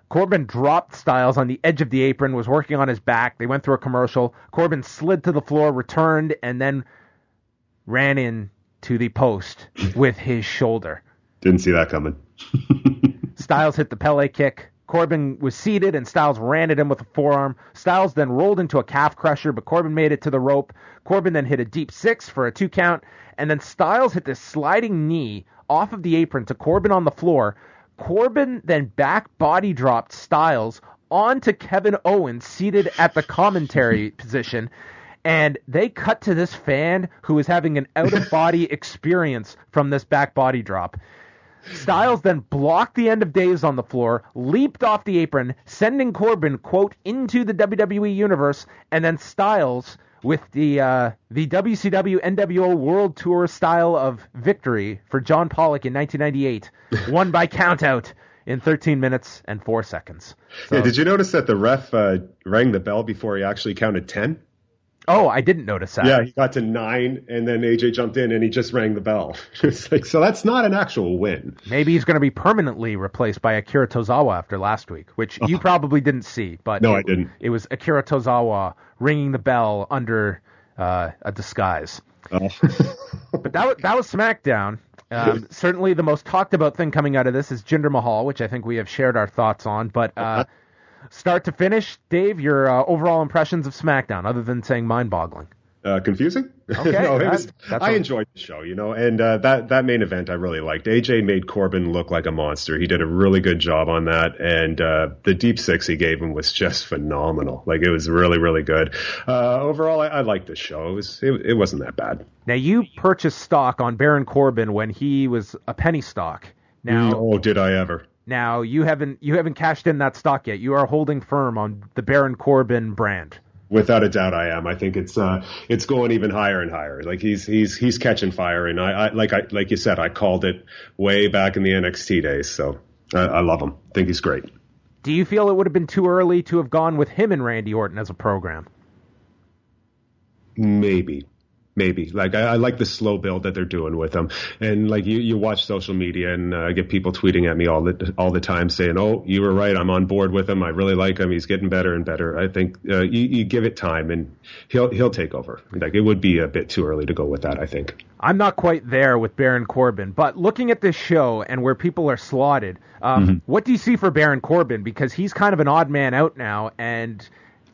Corbin dropped Styles on the edge of the apron, was working on his back. They went through a commercial. Corbin slid to the floor, returned, and then ran in to the post with his shoulder. Didn't see that coming. Styles hit the Pele kick. Corbin was seated and Styles ran at him with a forearm. Styles then rolled into a calf crusher, but Corbin made it to the rope. Corbin then hit a deep six for a two count, and then Styles hit this sliding knee off of the apron to Corbin on the floor. Corbin then back body dropped Styles onto Kevin Owens seated at the commentary position. And they cut to this fan who is having an out of body experience from this back body drop. Styles then blocked the end of Days on the floor, leaped off the apron, sending Corbin, quote, into the WWE universe, and then Styles, with the uh, the WCW NWO World Tour style of victory for John Pollock in 1998, won by countout in 13 minutes and 4 seconds. So- Yeah, did you notice that the ref uh, rang the bell before he actually counted ten? Oh, I didn't notice that. Yeah, he got to nine, and then AJ jumped in and he just rang the bell. like so that's not an actual win. Maybe he's going to be permanently replaced by Akira Tozawa after last week, which you probably didn't see. But No, it, I didn't. It was Akira Tozawa ringing the bell under uh, a disguise. Oh. But that was, that was SmackDown. Um, certainly, the most talked about thing coming out of this is Jinder Mahal, which I think we have shared our thoughts on. But uh, start to finish, Dave, your uh, overall impressions of SmackDown, other than saying mind-boggling. Uh, confusing? Okay, no, it that- was, I enjoyed the show, you know, and uh, that that main event I really liked. AJ made Corbin look like a monster. He did a really good job on that, and uh, the deep six he gave him was just phenomenal. Like it was really, really good. Uh, overall, I, I liked the show. It was it, it wasn't that bad. Now, you purchased stock on Baron Corbin when he was a penny stock. Now, oh, did I ever? Now you haven't you haven't cashed in that stock yet. You are holding firm on the Baron Corbin brand. Without a doubt, I am. I think it's uh, it's going even higher and higher. Like he's he's he's catching fire, and I, I like I like you said, I called it way back in the NXT days. So I, I love him. think he's great. Do you feel it would have been too early to have gone with him and Randy Orton as a program? Maybe. Maybe. Like I, I, like the slow build that they're doing with him, and like you, you watch social media and uh, get people tweeting at me all the all the time saying, "Oh, you were right. I'm on board with him. I really like him. He's getting better and better." I think uh, you, you give it time, and he'll he'll take over. Like it would be a bit too early to go with that. I think. I'm not quite there with Baron Corbin, but looking at this show and where people are slotted, um, mm-hmm. what do you see for Baron Corbin? Because he's kind of an odd man out now, and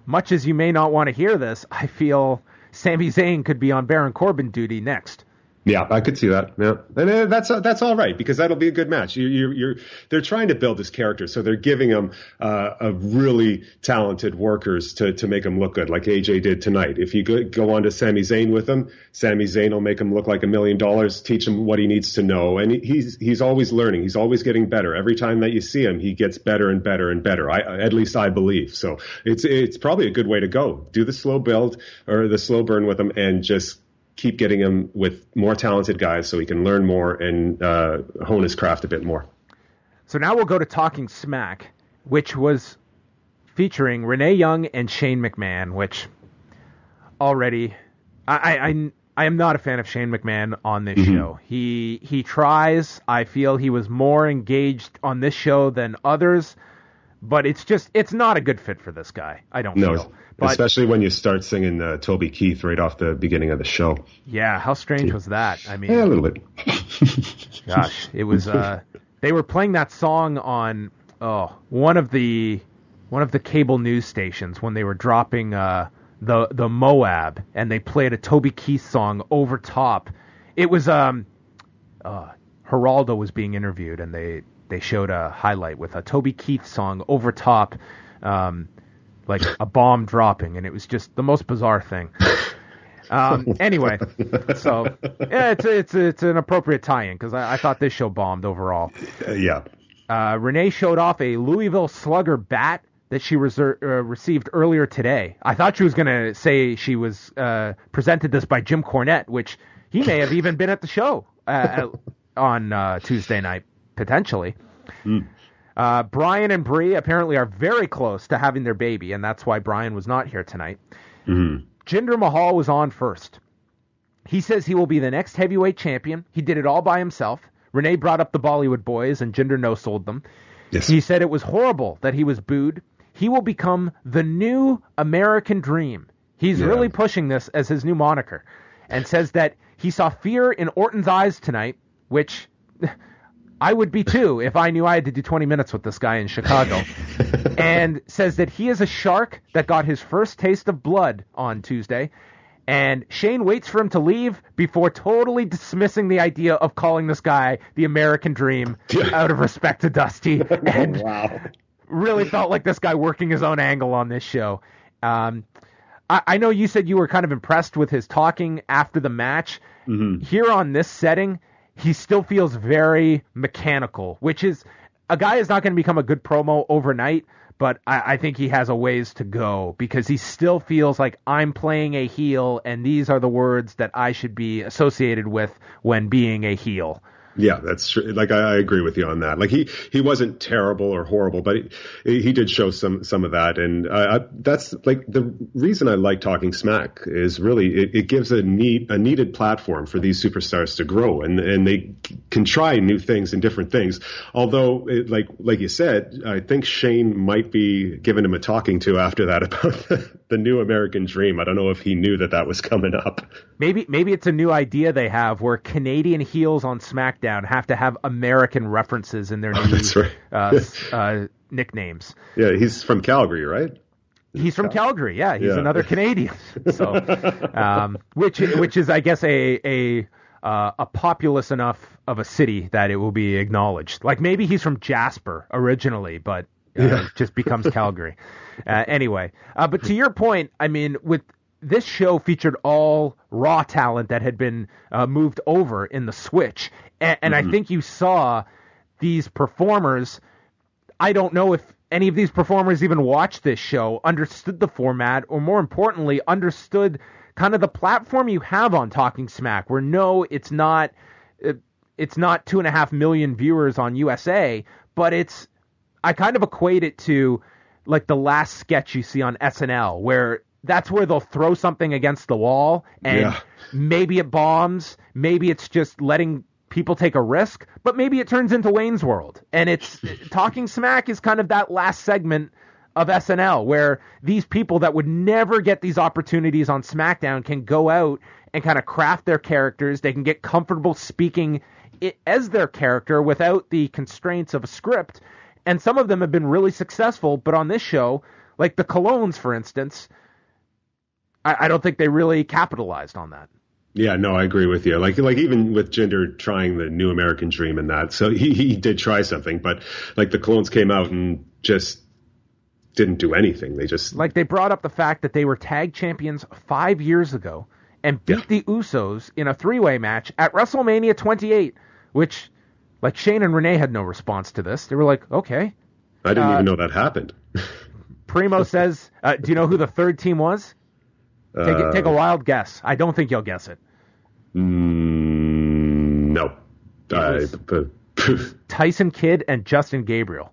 much as you may not want to hear this, I feel Sami Zayn could be on Baron Corbin duty next. Yeah, I could see that. Yeah, and uh, that's uh, that's all right because that'll be a good match. You, you, you're they're trying to build this character, so they're giving him uh, a really talented workers to to make him look good, like AJ did tonight. If you go, go on to Sami Zayn with him, Sami Zayn will make him look like a million dollars, teach him what he needs to know, and he's he's always learning. He's always getting better. Every time that you see him, he gets better and better and better. I at least I believe. So it's it's probably a good way to go. Do the slow build or the slow burn with him, and just keep getting him with more talented guys so he can learn more and uh, hone his craft a bit more. So now we'll go to Talking Smack, which was featuring Renee Young and Shane McMahon, which already I I, I am not a fan of Shane McMahon on this mm-hmm. show. He he tries. I feel he was more engaged on this show than others, but it's just it's not a good fit for this guy. I don't no. But, Especially when you start singing uh, Toby Keith right off the beginning of the show. Yeah, how strange was that? I mean, yeah, a little bit. gosh, it was. Uh, they were playing that song on oh one of the one of the cable news stations when they were dropping uh, the the Moab, and they played a Toby Keith song over top. It was um, uh, Geraldo was being interviewed, and they they showed a highlight with a Toby Keith song over top. Um, like a bomb dropping, and it was just the most bizarre thing. Um, anyway, so yeah, it's it's it's an appropriate tie-in because I, I, thought this show bombed overall. Uh, yeah. Uh, Renee showed off a Louisville Slugger bat that she reser- uh, received earlier today. I thought she was going to say she was uh, presented this by Jim Cornette, which he may have even been at the show uh, on uh, Tuesday night potentially. Mm. Uh, Bryan and Brie apparently are very close to having their baby, and that's why Brian was not here tonight. Mm-hmm. Jinder Mahal was on first. He says he will be the next heavyweight champion. He did it all by himself. Renee brought up the Bollywood boys, and Jinder no sold them. Yes. He said it was horrible that he was booed. He will become the new American Dream. He's yeah. really pushing this as his new moniker, and says that he saw fear in Orton's eyes tonight, which I would be too if I knew I had to do 20 minutes with this guy in Chicago. and says that he is a shark that got his first taste of blood on Tuesday. And Shane waits for him to leave before totally dismissing the idea of calling this guy the American Dream out of respect to Dusty. And wow. really felt like this guy working his own angle on this show. Um, I, I, know you said you were kind of impressed with his talking after the match. Mm-hmm. Here on this setting, he still feels very mechanical, which is a guy is not going to become a good promo overnight, but I, I, think he has a ways to go because he still feels like I'm playing a heel, and these are the words that I should be associated with when being a heel. Yeah, that's true. Like I, I, agree with you on that. Like he he wasn't terrible or horrible, but he, he did show some some of that, and I, that's like the reason I like talking smack is really it, it gives a need a needed platform for these superstars to grow, and and they can try new things and different things. Although, it, like like you said, I think Shane might be giving him a talking to after that about the new American Dream. I don't know if he knew that that was coming up. Maybe maybe it's a new idea they have where Canadian heels on SmackDown have to have American references in their new right. uh, uh, nicknames. Yeah, he's from Calgary, right? He's from Calgary. Yeah, he's yeah. another Canadian. So, um, which which is, I guess, a a uh, a populous enough of a city that it will be acknowledged. Like maybe he's from Jasper originally, but uh, yeah. just becomes Calgary. Uh, anyway, uh, but to your point, I mean, with this show featured all raw talent that had been uh, moved over in the switch, and, and mm-hmm. I think you saw these performers. I don't know if any of these performers even watched this show, understood the format, or more importantly, understood kind of the platform you have on Talking Smack. Where no, it's not. Uh, it's not two and a half million viewers on USA, but it's I kind of equate it to like the last sketch you see on SNL where that's where they'll throw something against the wall and Yeah. maybe it bombs, maybe it's just letting people take a risk, but maybe it turns into Wayne's World. And it's talking smack is kind of that last segment of SNL where these people that would never get these opportunities on SmackDown can go out and kind of craft their characters. They can get comfortable speaking it as their character without the constraints of a script. And some of them have been really successful, but on this show, like the Colóns, for instance, I, I don't think they really capitalized on that. Yeah, no, I agree with you. Like, like even with Jinder trying the New American Dream and that, so he he did try something, but like the Colóns came out and just didn't do anything. They just Like they brought up the fact that they were tag champions five years ago and beat Yeah. the Usos in a three way match at WrestleMania 28, which, like Shane and Renee had no response to this. They were like, okay. I didn't uh, even know that happened. Primo says, uh, do you know who the third team was? Take, Uh, a, take a wild guess. I don't think you'll guess it. Mm, no. I, was- Tyson Kidd and Justin Gabriel.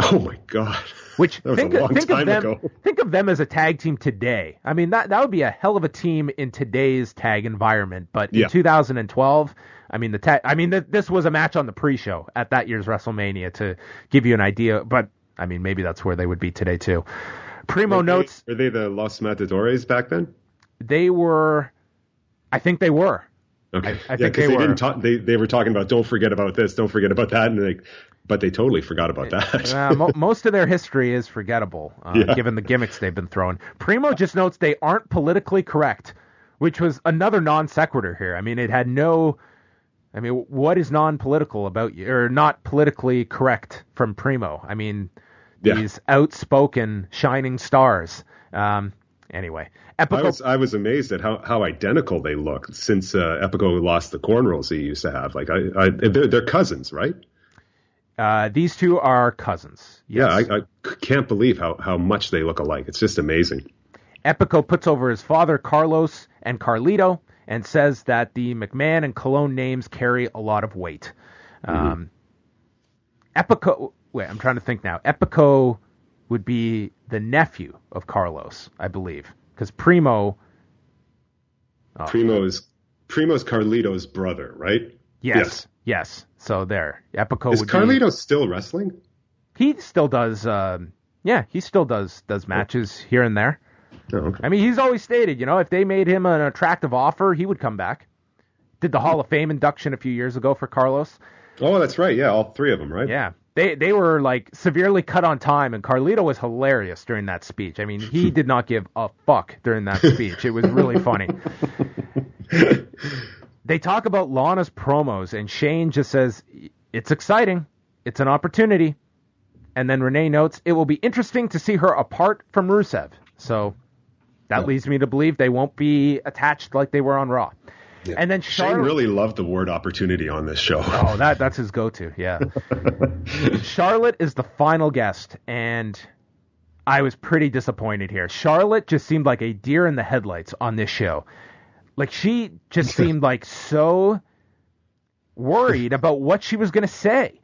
oh my god. Which think, a of, long think of them ago. think of them as a tag team today. I mean that that would be a hell of a team in today's tag environment. But Yeah. in 2012, I mean the tag. I mean th- this was a match on the pre-show at that year's WrestleMania to give you an idea. But I mean maybe that's where they would be today too. Primo Were they- notes Were they the Los Matadores back then? they were. I think they were. Okay. I yeah, think 'cause they they, were. didn't talk. They they were talking about don't forget about this, don't forget about that, and like, but they totally forgot about that. Uh, mo- most of their history is forgettable, uh, Yeah. given the gimmicks they've been throwing. Primo just notes they aren't politically correct, which was another non sequitur here. I mean, it had no. I mean, what is non-political about you, or not politically correct from Primo? I mean, Yeah. these outspoken shining stars. Um, anyway, I Epico. was I was amazed at how, how identical they look since uh, Epico lost the cornrows he used to have. Like I, I they're, they're cousins, right? Uh, these two are cousins. Yes. Yeah, I, I can't believe how, how much they look alike. It's just amazing. Epico puts over his father Carlos and Carlito and says that the McMahon and Colón names carry a lot of weight. Um, Epico, wait, I'm trying to think now. Epico would be the nephew of Carlos, I believe, because Primo. Oh, Primo's Primo's Carlito's brother, right? Yes, yes. So there, Epico Is Carlito still wrestling? be. He still does. Um, yeah, he still does does matches here and there. Oh, okay. I mean, he's always stated, you know, if they made him an attractive offer, he would come back. Did the Hall of Fame induction a few years ago for Carlos. Oh, that's right. Yeah, all three of them, right? Yeah. They they were like severely cut on time and Carlito was hilarious during that speech. I mean, he did not give a fuck during that speech. It was really funny. they talk about Lana's promos and Shane just says it's exciting. It's an opportunity. And then Renee notes it will be interesting to see her apart from Rusev. So that leads me to believe they won't be attached like they were on Raw. And then Shane really loved the word opportunity on this show. Oh, that that's his go-to. Yeah. Charlotte is the final guest, and I was pretty disappointed here. Charlotte just seemed like a deer in the headlights on this show. Like she just seemed like so worried about what she was going to say.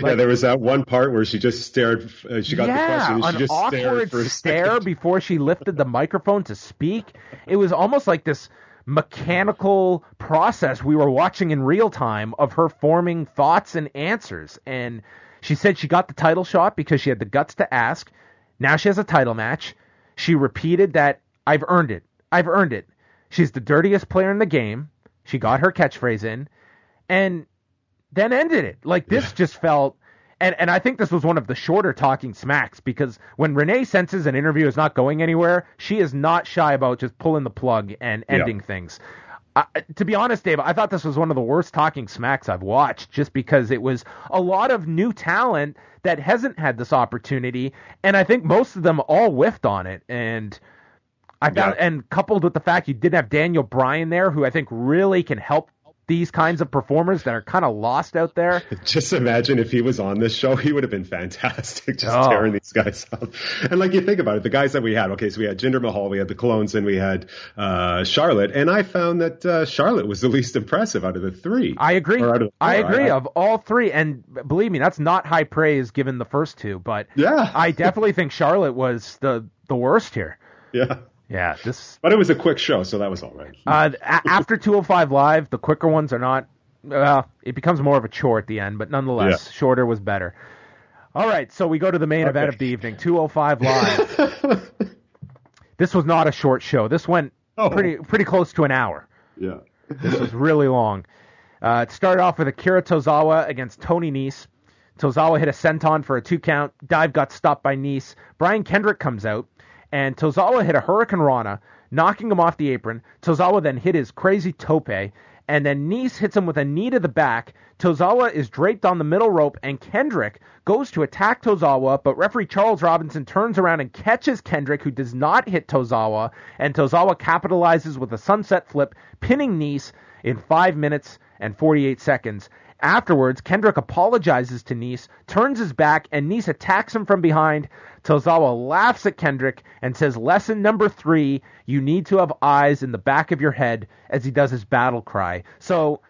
Yeah, there was that one part where she just stared. Uh, she got the question, she an just awkward stared stare before she lifted the microphone to speak. It was almost like this mechanical process we were watching in real time of her forming thoughts and answers. And she said she got the title shot because she had the guts to ask. Now she has a title match. She repeated that I've earned it. I've earned it. She's the dirtiest player in the game. She got her catchphrase in. And then ended it. Like this just felt and and I think this was one of the shorter talking smacks because when Renee senses an interview is not going anywhere, she is not shy about just pulling the plug and Yeah. ending things. I, to be honest, Dave, I thought this was one of the worst talking smacks I've watched just because it was a lot of new talent that hasn't had this opportunity, and I think most of them all whiffed on it. And I found, Yeah. and coupled with the fact you didn't have Daniel Bryan there, who I think really can help these kinds of performers that are kind of lost out there. Just imagine if he was on this show, he would have been fantastic, just Oh. tearing these guys up. And like you think about it, the guys that we had, okay, so we had Jinder Mahal, we had the Colóns, and we had uh, Charlotte, and I found that uh, Charlotte was the least impressive out of the three. I agree. I agree. I- of all three, and believe me, that's not high praise given the first two, but Yeah. I definitely think Charlotte was the the worst here. yeah. Yeah, this. But it was a quick show, so that was all right. Uh, after 205 Live, the quicker ones are not. Well, it becomes more of a chore at the end, but nonetheless, Yeah. shorter was better. All right, so we go to the main event of the evening 205 Live. this was not a short show. This went Oh. pretty pretty close to an hour. Yeah. This was really long. Uh, it started off with Akira Tozawa against Tony Nese. Tozawa hit a senton for a two count. Dive got stopped by Nese. Brian Kendrick comes out, and Tozawa hit a hurricanrana, knocking him off the apron. Tozawa then hit his crazy tope, and then Nese hits him with a knee to the back. Tozawa is draped on the middle rope, and Kendrick goes to attack Tozawa, but referee Charles Robinson turns around and catches Kendrick, who does not hit Tozawa, and Tozawa capitalizes with a sunset flip, pinning Nese in 5 minutes and 48 seconds. Afterwards, Kendrick apologizes to Nese, turns his back, and Nese attacks him from behind. Tozawa laughs at Kendrick and says, Lesson number three, you need to have eyes in the back of your head as he does his battle cry. So,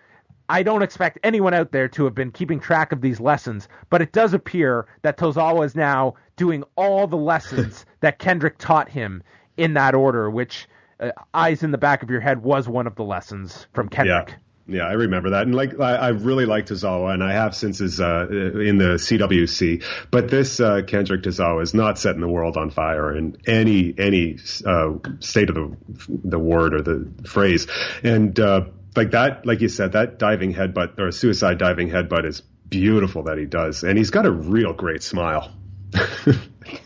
I don't expect anyone out there to have been keeping track of these lessons, but it does appear that Tozawa is now doing all the lessons that Kendrick taught him in that order, which uh, eyes in the back of your head was one of the lessons from Kendrick. Yeah. Yeah, I remember that, and like I, I really liked Tozawa, and I have since his uh, in the CWC. But this uh, Kendrick Tozawa is not setting the world on fire in any any uh, state of the the word or the phrase, and uh, like that, like you said, that diving headbutt or suicide diving headbutt is beautiful that he does, and he's got a real great smile.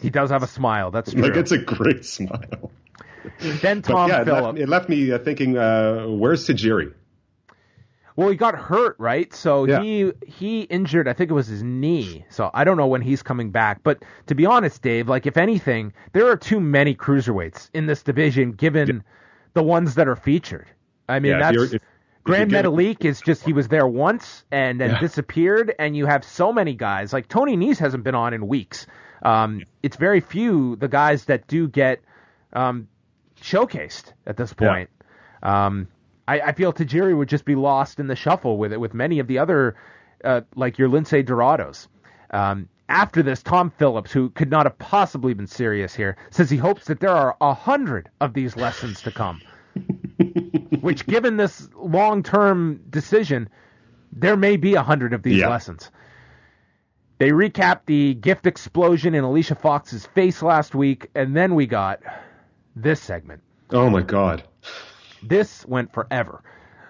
He does have a smile. That's true. like it's a great smile. then But Tom yeah, it left, it left me uh, thinking, uh, where's Tajiri? Well, he got hurt, right? So Yeah. he he injured. I think it was his knee. So I don't know when he's coming back. But to be honest, Dave, like if anything, there are too many cruiserweights in this division, given the ones that are featured. I mean, Yeah, that's if- if Grand Metalik is just he was there once and then Yeah. disappeared, and you have so many guys like Tony Nese hasn't been on in weeks. Um, it's very few the guys that do get um, showcased at this Yeah. point. Um, I, I feel Tajiri would just be lost in the shuffle with it with many of the other, uh, like your Lince Dorados. Um, after this, Tom Phillips, who could not have possibly been serious here, says he hopes that there are a hundred of these lessons to come. Which, given this long-term decision, there may be a hundred of these Yeah. lessons. They recap the gift explosion in Alicia Fox's face last week, and then we got this segment. Oh my God. This went forever.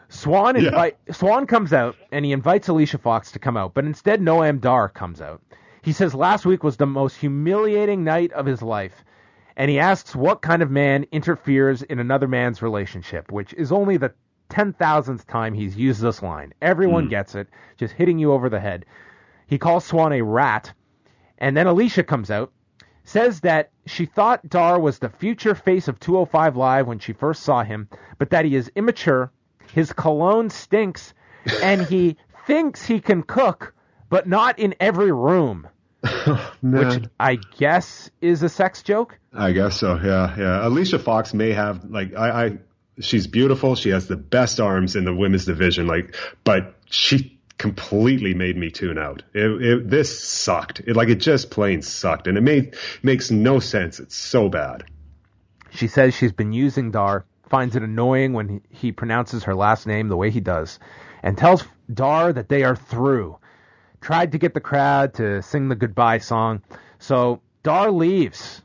Swann Yeah. Swann comes out and he invites Alicia Fox to come out, but instead Noam Dar comes out. He says last week was the most humiliating night of his life, and he asks what kind of man interferes in another man's relationship, which is only the ten thousandth time he's used this line. Everyone hmm. gets it, just hitting you over the head. He calls Swann a rat, and then Alicia comes out, says that she thought Dar was the future face of 205 Live when she first saw him, but that he is immature, his cologne stinks, and he thinks he can cook, but not in every room. Which I guess is a sex joke. I guess so. Yeah, yeah. Alicia Fox may have like I, I she's beautiful. She has the best arms in the women's division. Like, but she completely made me tune out. It, it, this sucked. It like it just plain sucked, and it made makes no sense. It's so bad. She says she's been using Dar, finds it annoying when he, he pronounces her last name the way he does, and tells Dar that they are through. Tried to get the crowd to sing the goodbye song, so Dar leaves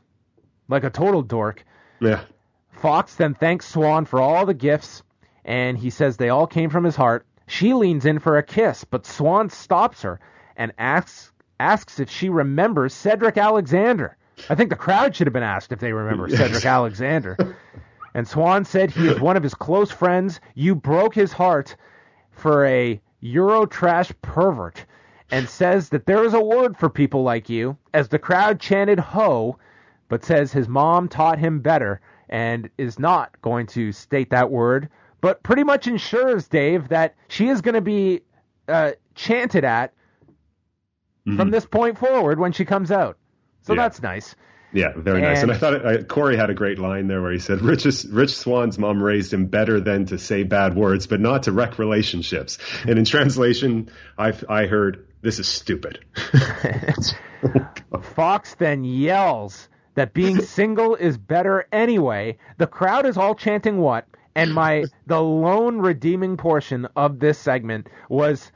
like a total dork. Yeah. Fox then thanks Swann for all the gifts, and he says they all came from his heart. She leans in for a kiss, but Swann stops her and asks asks if she remembers Cedric Alexander. I think the crowd should have been asked if they remember Cedric Alexander. And Swann said he is one of his close friends. You broke his heart for a Eurotrash pervert and says that there is a word for people like you, as the crowd chanted ho, but says his mom taught him better and is not going to state that word, but pretty much ensures, Dave, that she is going to be uh, chanted at from this point forward when she comes out. So Yeah. that's nice. Yeah, very nice. And- And I thought uh, Corey had a great line there where he said, Rich, Rich Swann's mom raised him better than to say bad words, but not to wreck relationships. And in translation, I, I heard, this is stupid. Fox then yells that being single is better anyway. The crowd is all chanting what? And my the lone redeeming portion of this segment was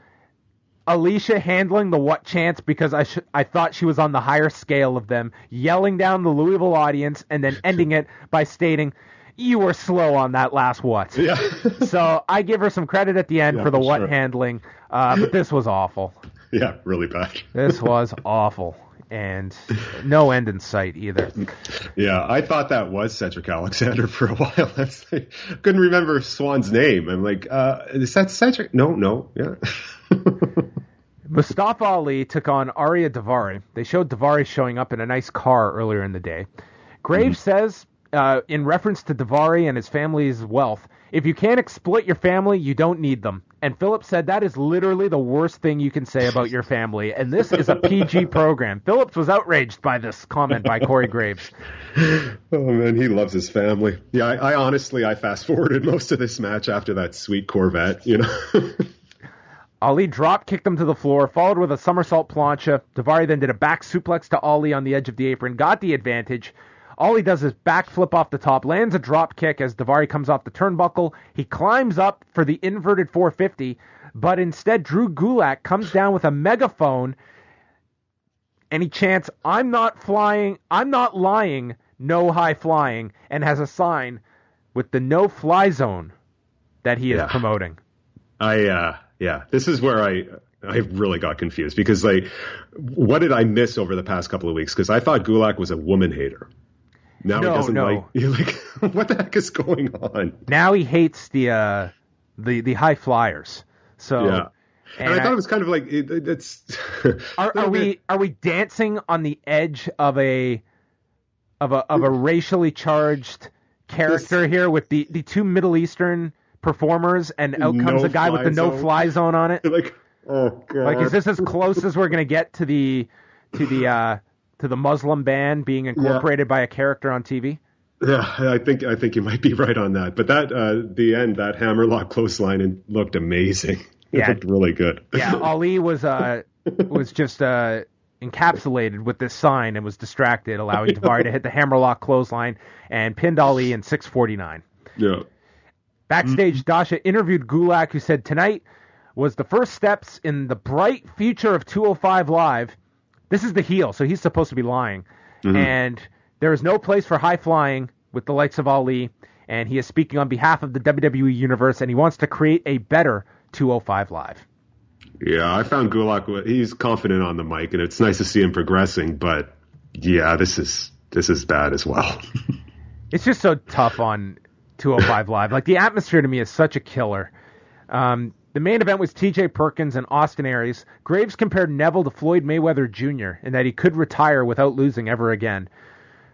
Alicia handling the what chance because I sh- I thought she was on the higher scale of them, yelling down the Louisville audience and then ending it by stating, "You were slow on that last what." Yeah. so I give her some credit at the end Yeah, for the for what sure. handling, uh, but this was awful. yeah, really bad. This was awful, and no end in sight either. Yeah, I thought that was Cedric Alexander for a while. Like, couldn't remember Swann's name. I'm like, uh, is that Cedric? No, no, yeah. Mustafa Ali took on Ariya Daivari. They showed Daivari showing up in a nice car earlier in the day. Graves says, uh, in reference to Daivari and his family's wealth, if you can't exploit your family, you don't need them. And Phillips said that is literally the worst thing you can say about your family. And this is a PG program. Phillips was outraged by this comment by Corey Graves. oh man, he loves his family. Yeah, I, I honestly, I fast forwarded most of this match after that sweet Corvette. You know. Ali drop kicked him to the floor, followed with a somersault plancha. Daivari then did a back suplex to Ali on the edge of the apron, got the advantage. All he does is backflip off the top, lands a drop kick as Daivari comes off the turnbuckle. He climbs up for the inverted 450, but instead Drew Gulak comes down with a megaphone and he chants, I'm not flying, I'm not lying, no high flying, and has a sign with the no fly zone that he is Yeah. promoting. I uh yeah, this is where I I really got confused because like what did I miss over the past couple of weeks? Because I thought Gulak was a woman hater. Now No, he doesn't no. like you're like what the heck is going on? now he hates the uh the the high flyers. So yeah. And, and I thought it was kind of like it, it- it's are, are we are we dancing on the edge of a of a of a racially charged character here with the the two Middle Eastern performers and out comes a guy with the no zone. fly zone on it? like oh god. Like is this as close as we're gonna get to the to the uh to the Muslim ban being incorporated by a character on TV? Yeah, I think I think you might be right on that. But that uh the end, that hammerlock clothesline looked amazing. It Yeah. looked really good. Yeah, Ali was uh was just uh encapsulated with this sign and was distracted, allowing Daivari to hit the hammerlock clothesline and pinned Ali in 649. yeah. Backstage, Dasha interviewed Gulak, who said tonight was the first steps in the bright future of 205 Live. This is the heel, so he's supposed to be lying. And there is no place for high flying with the likes of Ali. And he is speaking on behalf of the WWE Universe, and he wants to create a better 205 Live. Yeah, I found Gulak. He's confident on the mic, and it's nice to see him progressing. But yeah, this is this is bad as well. It's just so tough on 205 Live. Like the atmosphere to me is such a killer. Um, the main event was T.J. Perkins and Austin Aries. Graves compared Neville to Floyd Mayweather Jr. in that he could retire without losing ever again.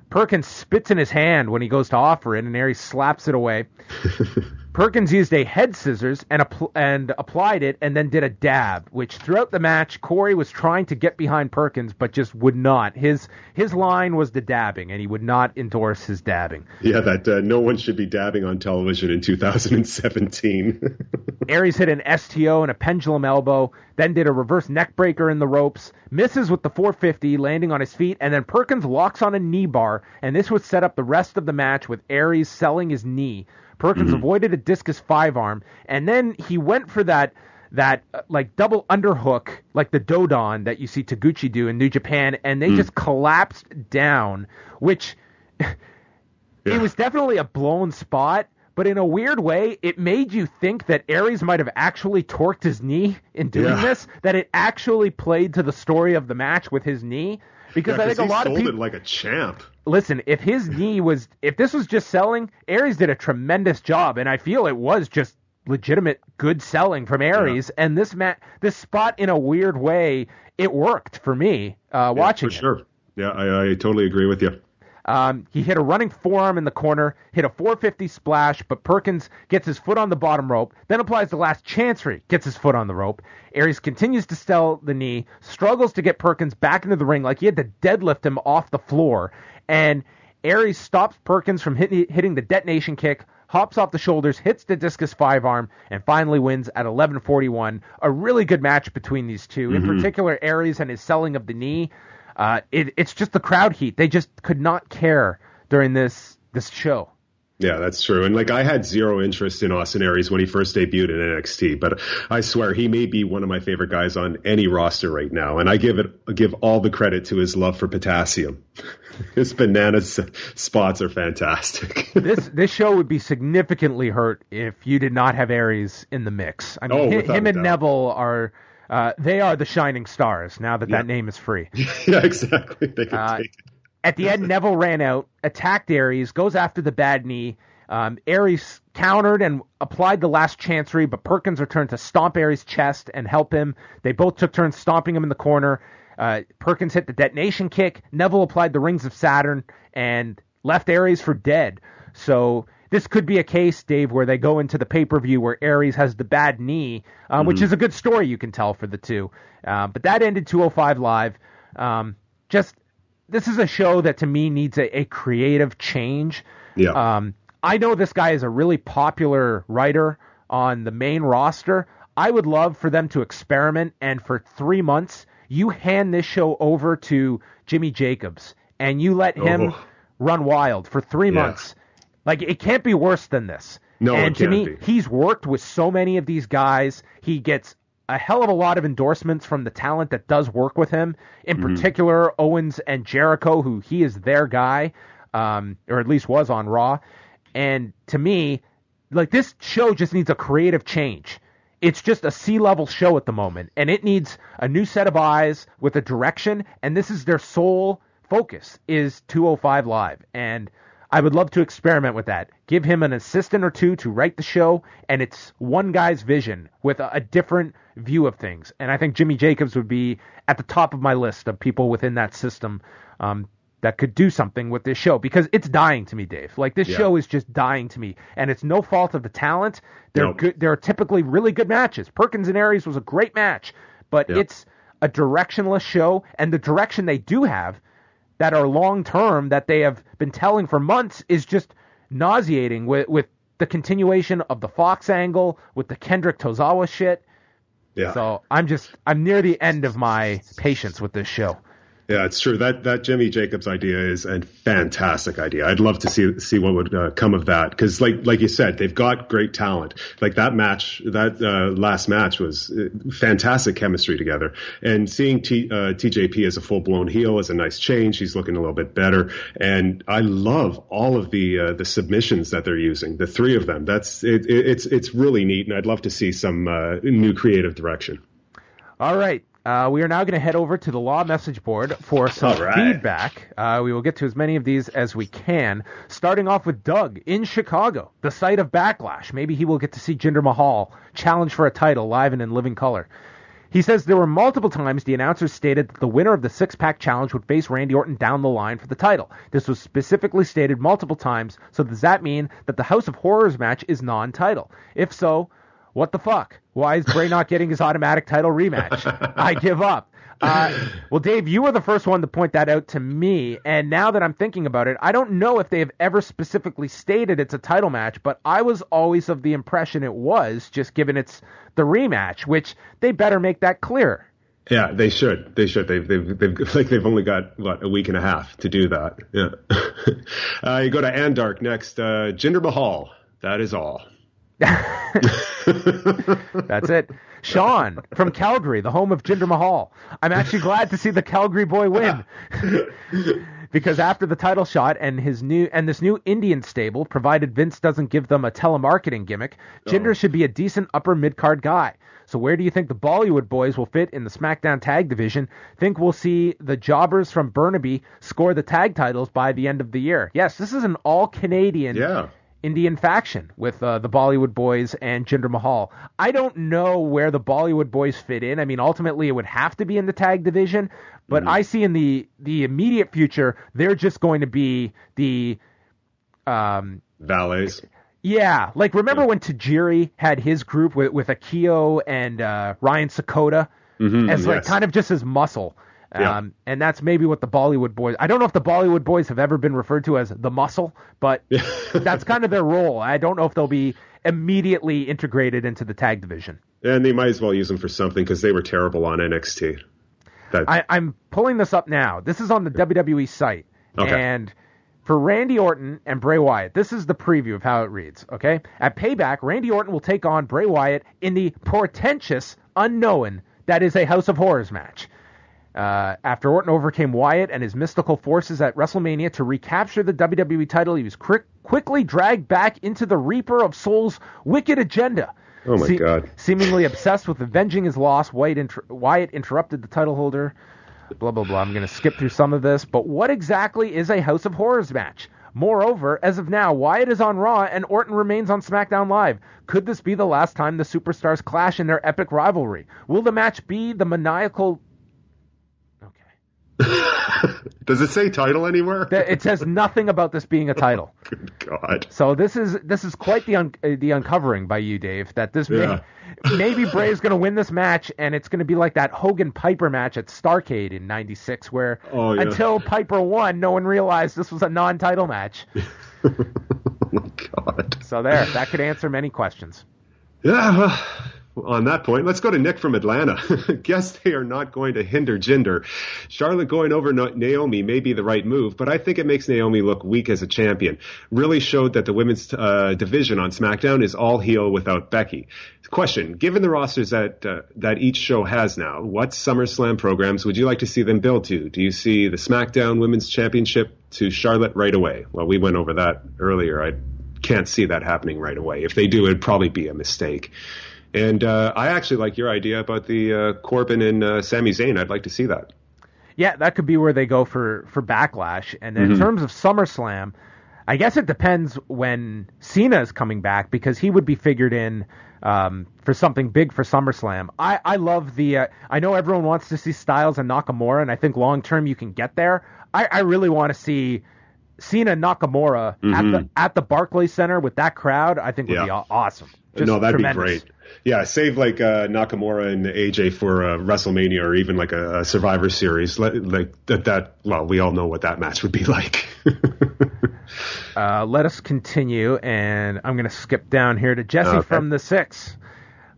Perkins spits in his hand when he goes to offer it, and Aries slaps it away. Perkins used a head scissors and appl- and applied it, and then did a dab. Which throughout the match, Corey was trying to get behind Perkins, but just would not. His his line was the dabbing, and he would not endorse his dabbing. yeah, that uh, no one should be dabbing on television in 2017. Aries hit an STO and a pendulum elbow, then did a reverse neck breaker in the ropes, misses with the 450, landing on his feet, and then Perkins locks on a knee bar, and this would set up the rest of the match with Aries selling his knee. Perkins avoided a discus forearm, and then he went for that that uh, like double underhook, like the Dodon that you see Taguchi do in New Japan, and they just collapsed down, which it was definitely a blown spot, but in a weird way, it made you think that Aries might have actually torqued his knee in doing Yeah. this, that it actually played to the story of the match with his knee. Because Yeah, I think a lot of sold people it like a champ. listen, if his knee was, if this was just selling, Aries did a tremendous job, and I feel it was just legitimate good selling from Aries. And this mat, this spot, in a weird way, it worked for me uh, Yeah, watching for it. sure. Yeah, I, I totally agree with you. Um, he hit a running forearm in the corner, hit a 450 splash, but Perkins gets his foot on the bottom rope, then applies the last chancery, gets his foot on the rope. Aries continues to sell the knee, struggles to get Perkins back into the ring like he had to deadlift him off the floor, and Aries stops Perkins from hit, hitting the detonation kick, hops off the shoulders, hits the discus forearm, and finally wins at 11:41. A really good match between these 2 In particular, Aries and his selling of the knee. Uh, it, it's just the crowd heat. They just could not care during this this show. Yeah, that's true. And like I had zero interest in Austin Aries when he first debuted in NXT, but I swear he may be one of my favorite guys on any roster right now. And I give it give all the credit to his love for potassium. his banana spots are fantastic. this this show would be significantly hurt if you did not have Aries in the mix. I mean, Oh, hi- without him and. Neville are uh, they are the shining stars now that Yeah. that name is free. yeah, exactly. They can Uh, take it. At the end, Neville ran out, attacked Aries, goes after the bad knee. Um, Aries countered and applied the last chancery, but Perkins returned to stomp Aries' chest and help him. They both took turns stomping him in the corner. Uh, Perkins hit the detonation kick. Neville applied the rings of Saturn and left Aries for dead. So this could be a case, Dave, where they go into the pay per view where Aries has the bad knee, um, which is a good story you can tell for the two. Um, but that ended 205 Live. Um, just this is a show that to me needs a, a creative change. Yeah. Um, I know this guy is a really popular writer on the main roster. I would love for them to experiment and for three months, you hand this show over to Jimmy Jacobs and you let him Oh. run wild for three Yeah. months. Like it can't be worse than this. No, it and to me, be. he's worked with so many of these guys. He gets a hell of a lot of endorsements from the talent that does work with him. In Mm-hmm. particular, Owens and Jericho, who he is their guy, um, or at least was on Raw. And to me, like this show just needs a creative change. It's just a sea level show at the moment, and it needs a new set of eyes with a direction. And this is their sole focus is 205 Live, and I would love to experiment with that. Give him an assistant or two to write the show, and it's one guy's vision with a, a different view of things. And I think Jimmy Jacobs would be at the top of my list of people within that system um, that could do something with this show because it's dying to me, Dave. Like this Yeah. show is just dying to me, and it's no fault of the talent. They're Nope. good. They're typically really good matches. Perkins and Aries was a great match, but Yeah. it's a directionless show, and the direction they do have that are long term that they have been telling for months is just nauseating with with the continuation of the Fox angle with the Kendrick Tozawa shit. Yeah. So I'm just I'm near the end of my patience with this show. Yeah, it's true. That that Jimmy Jacobs idea is a fantastic idea. I'd love to see see what would uh, come of that because, like like you said, they've got great talent. Like that match, that uh, last match was uh, fantastic chemistry together. And seeing T, uh, TJP as a full blown heel is a nice change. He's looking a little bit better, and I love all of the uh, the submissions that they're using. The three of them. That's it, it, it's it's really neat, and I'd love to see some uh, new creative direction. All right. Uh, we are now going to head over to the law message board for some right. feedback. Uh, we will get to as many of these as we can. Starting off with Doug in Chicago, the site of Backlash. Maybe he will get to see Jinder Mahal challenge for a title live and in living color. He says there were multiple times the announcers stated that the winner of the six pack challenge would face Randy Orton down the line for the title. This was specifically stated multiple times, so does that mean that the House of Horrors match is non title? If so, what the fuck? Why is Bray not getting his automatic title rematch? I give up. Uh, well, Dave, you were the first one to point that out to me, and now that I'm thinking about it, I don't know if they have ever specifically stated it's a title match, but I was always of the impression it was, just given it's the rematch, which they better make that clear. Yeah, they should. They should. They've, they've, they've like they've only got what a week and a half to do that. Yeah. uh, you go to Andark next. Uh, Jinder Mahal. That is all. That's it. Sean from Calgary, the home of Jinder Mahal. I'm actually glad to see the Calgary boy win. because after the title shot and his new and this new Indian stable, provided Vince doesn't give them a telemarketing gimmick, Jinder oh. should be a decent upper mid card guy. So where do you think the Bollywood boys will fit in the SmackDown tag division? Think we'll see the jobbers from Burnaby score the tag titles by the end of the year. Yes, this is an all Canadian Yeah. Indian faction with uh, the Bollywood Boys and Jinder Mahal. I don't know where the Bollywood Boys fit in. I mean, ultimately, it would have to be in the tag division, but I see in the the immediate future they're just going to be the um Valets. yeah, like remember when Tajiri had his group with with Akio and uh, Ryan Sakoda as like kind of just his muscle. Yeah. Um, and that's maybe what the Bollywood boys. I don't know if the Bollywood boys have ever been referred to as the muscle, but that's kind of their role. I don't know if they'll be immediately integrated into the tag division. And they might as well use them for something because they were terrible on NXT. That- I, I'm pulling this up now. This is on the WWE site, Okay. and for Randy Orton and Bray Wyatt, this is the preview of how it reads. Okay, at Payback, Randy Orton will take on Bray Wyatt in the portentous unknown that is a House of Horrors match. Uh, after Orton overcame Wyatt and his mystical forces at WrestleMania to recapture the WWE title, he was quick, quickly dragged back into the Reaper of Souls' wicked agenda. Oh my God. Seemingly obsessed with avenging his loss, Wyatt, inter- Wyatt interrupted the title holder. Blah blah blah. I'm going to skip through some of this, but what exactly is a House of Horrors match? Moreover, as of now, Wyatt is on Raw and Orton remains on SmackDown Live. Could this be the last time the superstars clash in their epic rivalry? Will the match be the maniacal? Does it say title anywhere? It says nothing about this being a title. Good God. So this is this is quite the un- uh, the uncovering by you, Dave. That this Yeah. may, maybe Bray's going to win this match, and it's going to be like that Hogan Piper match at Starcade in '96, where Oh, yeah. until Piper won, no one realized this was a non-title match. Oh my God. So there, that could answer many questions. Yeah, well, on that point, let's go to Nick from Atlanta. Guess they are not going to hinder Jinder. Charlotte going over Naomi may be the right move, but I think it makes Naomi look weak as a champion. Really showed that the women's uh, division on SmackDown is all heel without Becky. Question: Given the rosters that uh, that each show has now, what SummerSlam programs would you like to see them build to? Do you see the SmackDown Women's Championship to Charlotte right away? Well, we went over that earlier. I can't see that happening right away. If they do, it'd probably be a mistake. And uh, I actually like your idea about the uh, Corbin and uh, Sami Zayn. I'd like to see that. Yeah, that could be where they go for for Backlash. And then in terms of SummerSlam, I guess it depends when Cena is coming back because he would be figured in um, for something big for SummerSlam. I I love the. Uh, I know everyone wants to see Styles and Nakamura, and I think long term you can get there. I, I really want to see. Cena Nakamura at the at the Barclays Center with that crowd, I think would be Yeah. aw- awesome. Just no, that'd tremendous. be great. Yeah, save like uh, Nakamura and AJ for uh, WrestleMania or even like a, a Survivor Series. Let, like that, that. Well, we all know what that match would be like. Uh, let us continue, and I'm going to skip down here to Jesse Okay. from the six.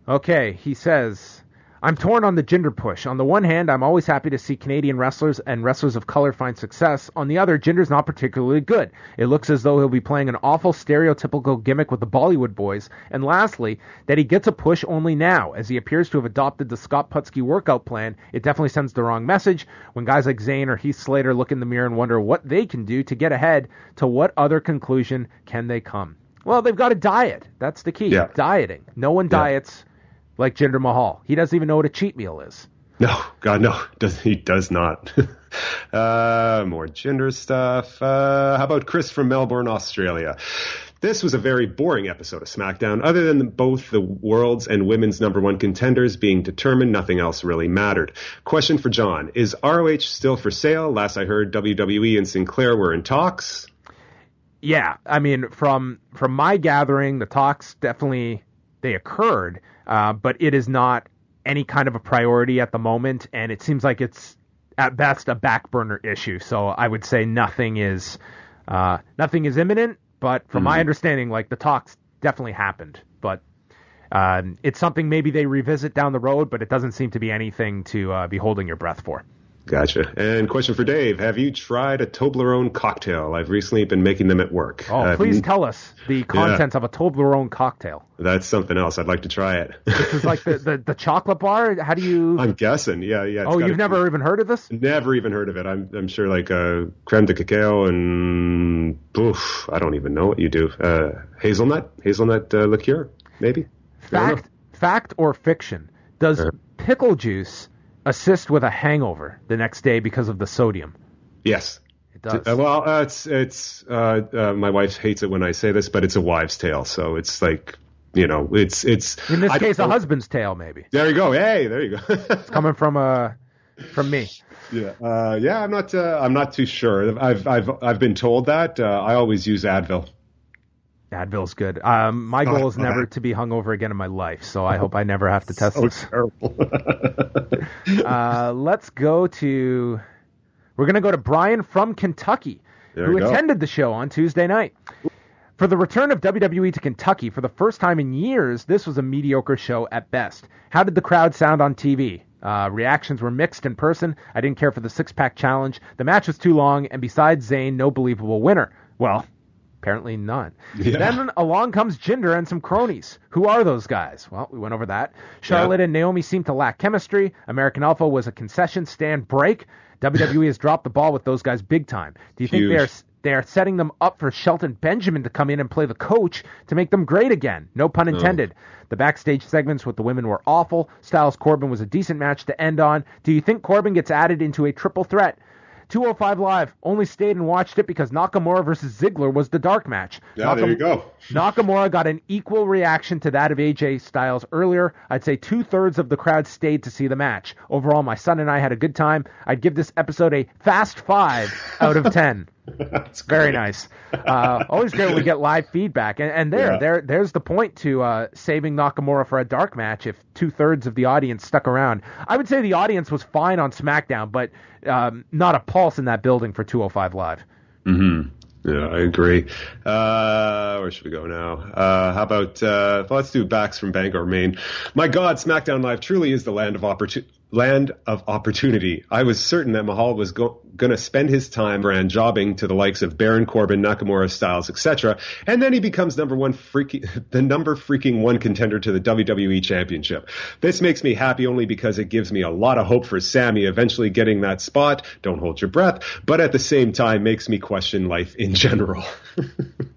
Okay, he says, I'm torn on the Jinder push. On the one hand, I'm always happy to see Canadian wrestlers and wrestlers of color find success. On the other, Jinder's not particularly good. It looks as though he'll be playing an awful stereotypical gimmick with the Bollywood boys. And lastly, that he gets a push only now, as he appears to have adopted the Scott Putski workout plan. It definitely sends the wrong message when guys like Zayn or Heath Slater look in the mirror and wonder what they can do to get ahead. To what other conclusion can they come? Well, they've got to diet. That's the key. Yeah. Dieting. No one diets like Jinder Mahal. He doesn't even know what a cheat meal is. No, God, no, does he does not. uh, more Jinder stuff. Uh, how about Chris from Melbourne, Australia? This was a very boring episode of SmackDown. Other than both the world's and women's number one contenders being determined, nothing else really mattered. Question for John: Is ROH still for sale? Last I heard, WWE and Sinclair were in talks. Yeah, I mean, from from my gathering, the talks definitely they occurred, uh, but it is not any kind of a priority at the moment, and it seems like it's at best a back burner issue. So I would say nothing is uh, nothing is imminent, but from my understanding, like the talks definitely happened, but. Uh, it's something maybe they revisit down the road, but it doesn't seem to be anything to uh, be holding your breath for. Gotcha. And question for Dave: Have you tried a Toblerone cocktail? I've recently been making them at work. Oh, I've- please tell us the contents of a Toblerone cocktail. That's something else. I'd like to try it. This is like the, the, the chocolate bar. How do you? I'm guessing. Yeah, yeah. oh, you've never even heard of this? Never even heard of it. I'm I'm sure like uh, creme de cacao and oof, I don't even know what you do. Uh, hazelnut, hazelnut uh, liqueur, maybe. I don't know. Fact, fact or fiction? Does Uh. pickle juice assist with a hangover the next day because of the sodium? Yes. It does. Uh, well, uh, it's it's uh, uh, my wife hates it when I say this, but it's a wives' tale. So it's like you know, it's it's In this I case, a husband's tale, maybe. There you go. Hey, there you go. It's coming from uh, from me. yeah, uh, yeah. I'm not. Uh, I'm not too sure. I've I've I've been told that. Uh, I always use Advil. Advil's good. Um, my Oh, goal is oh, never to be hungover again in my life, so I hope I never have to test Oh, this. terrible. Uh, let's go to. We're going to go to Brian from Kentucky, There who attended the show on Tuesday night. For the return of WWE to Kentucky for the first time in years, this was a mediocre show at best. How did the crowd sound on TV? Uh, reactions were mixed in person. I didn't care for the six pack challenge. The match was too long, and besides Zayn, no believable winner. Well, apparently none. Yeah. Then along comes Jinder and some cronies. Who are those guys? Well, we went over that. Charlotte Yeah. and Naomi seem to lack chemistry. American Alpha was a concession stand break. WWE has dropped the ball with those guys big time. Do you think they're they are setting them up for Shelton Benjamin to come in and play the coach to make them great again? No pun intended. The backstage segments with the women were awful. Styles Corbin was a decent match to end on. Do you think Corbin gets added into a triple threat? 205 Live only stayed and watched it because Nakamura versus Ziggler was the dark match. Yeah, Nakam- there you go. Nakamura got an equal reaction to that of AJ Styles earlier. I'd say two thirds of the crowd stayed to see the match. Overall, my son and I had a good time. I'd give this episode a fast five out of 10. It's very nice. Uh, always great when we get live feedback. And, and there, yeah. there, there's the point to uh, saving Nakamura for a dark match if two thirds of the audience stuck around. I would say the audience was fine on SmackDown, but um, not a pulse in that building for 205 Live. Mm-hmm. Yeah, I agree. Uh, where should we go now? Uh, how about uh, let's do backs from Bangor, Maine. My God, SmackDown Live truly is the land of opportunity. Land of opportunity. I was certain that Mahal was go- going to spend his time ran jobbing to the likes of Baron Corbin, Nakamura, Styles, etc., and then he becomes number one freaking the number freaking one contender to the WWE Championship. This makes me happy only because it gives me a lot of hope for Sami eventually getting that spot. Don't hold your breath, but at the same time makes me question life in general.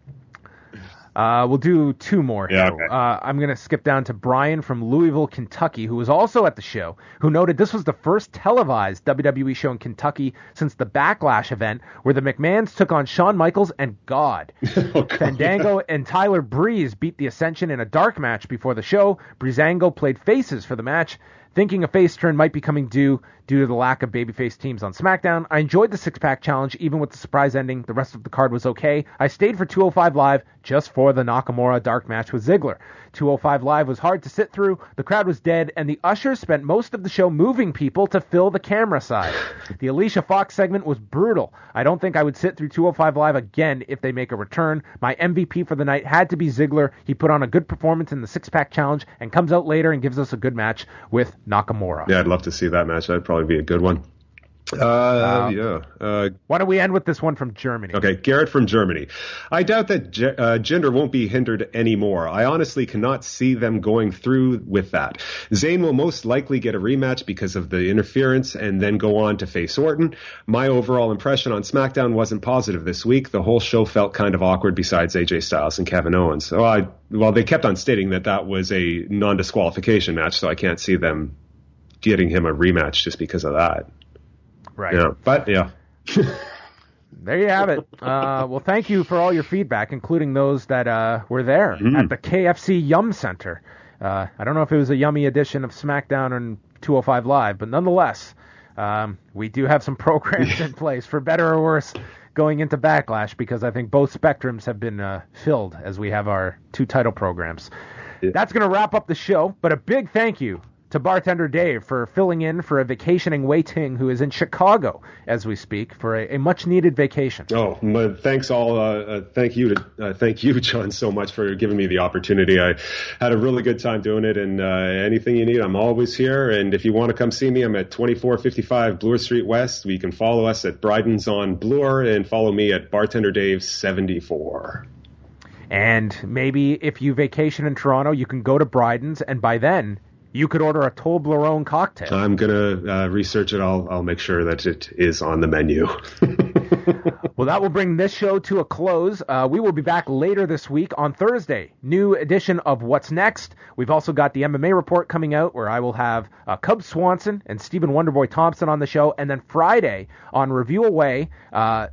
Uh, we'll do two more here. Yeah, okay. Uh, I'm going to skip down to Brian from Louisville, Kentucky, who was also at the show, who noted this was the first televised WWE show in Kentucky since the Backlash event, where the McMahons took on Shawn Michaels and God. Oh, God. Fandango and Tyler Breeze beat the Ascension in a dark match before the show. Breezango played faces for the match. Thinking a face turn might be coming due due to the lack of babyface teams on SmackDown, I enjoyed the six pack challenge even with the surprise ending. The rest of the card was okay. I stayed for 205 Live just for the Nakamura dark match with Ziggler. 205 Live was hard to sit through, the crowd was dead, and the ushers spent most of the show moving people to fill the camera side. The Alicia Fox segment was brutal. I don't think I would sit through 205 Live again if they make a return. My MVP for the night had to be Ziggler. He put on a good performance in the six pack challenge and comes out later and gives us a good match with Nakamura. Yeah, I'd love to see that match. That'd probably be a good one. Uh, yeah. Uh, Why don't we end with this one from Germany? Okay, Garrett from Germany. I doubt that ge- uh, Jinder won't be hindered anymore. I honestly cannot see them going through with that. Zayn will most likely get a rematch because of the interference and then go on to face Orton. My overall impression on SmackDown wasn't positive this week. The whole show felt kind of awkward besides AJ Styles and Kevin Owens. So I, well, they kept on stating that that was a non-disqualification match, so I can't see them getting him a rematch just because of that. Right. Yeah, but yeah. There you have it. Uh, well, thank you for all your feedback, including those that uh, were there at the KFC Yum Center. Uh, I don't know if it was a yummy edition of SmackDown and 205 Live, but nonetheless, um, we do have some programs in place for better or worse going into Backlash because I think both spectrums have been uh, filled as we have our two title programs. That's going to wrap up the show, but a big thank you to bartender Dave for filling in for a vacationing Wai Ting who is in Chicago as we speak for a, a much needed vacation. Oh, my, thanks all. Uh, uh, thank you to uh, thank you, John, so much for giving me the opportunity. I had a really good time doing it, and uh, anything you need, I'm always here. And if you want to come see me, I'm at 2455 Bloor Street West. You can follow us at Bryden's on Bloor, and follow me at Bartender Dave 74. And maybe if you vacation in Toronto, you can go to Bryden's, and by then you could order a Toblerone cocktail. I'm gonna uh, research it. I'll I'll make sure that it is on the menu. Well, that will bring this show to a close. Uh, we will be back later this week on Thursday. New edition of What's Next. We've also got the MMA report coming out where I will have uh, Cub Swanson and Stephen Wonderboy Thompson on the show. And then Friday on Review Away, uh,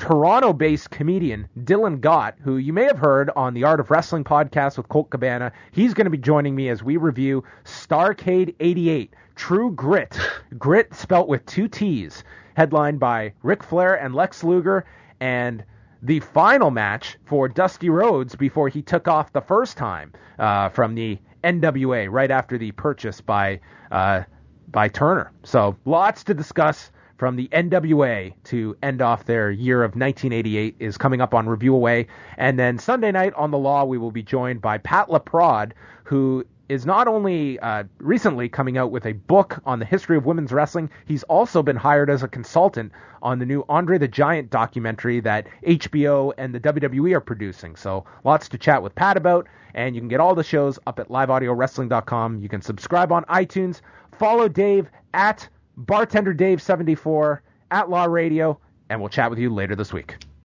Toronto based comedian Dylan Gott, who you may have heard on the Art of Wrestling podcast with Colt Cabana. He's going to be joining me as we review Starcade 88 True Grit. Grit spelt with two T's, headlined by Ric Flair and Lex Luger, and the final match for Dusty Rhodes before he took off the first time uh, from the NWA right after the purchase by uh, by Turner. So lots to discuss from the NWA to end off their year of 1988 is coming up on Review Away. And then Sunday night on The Law, we will be joined by Pat LaPrade, who is not only uh, recently coming out with a book on the history of women's wrestling, he's also been hired as a consultant on the new Andre the Giant documentary that HBO and the WWE are producing. So lots to chat with Pat about, and you can get all the shows up at liveaudiowrestling.com. You can subscribe on iTunes, follow Dave at bartender Dave 74 at Law Radio, and we'll chat with you later this week.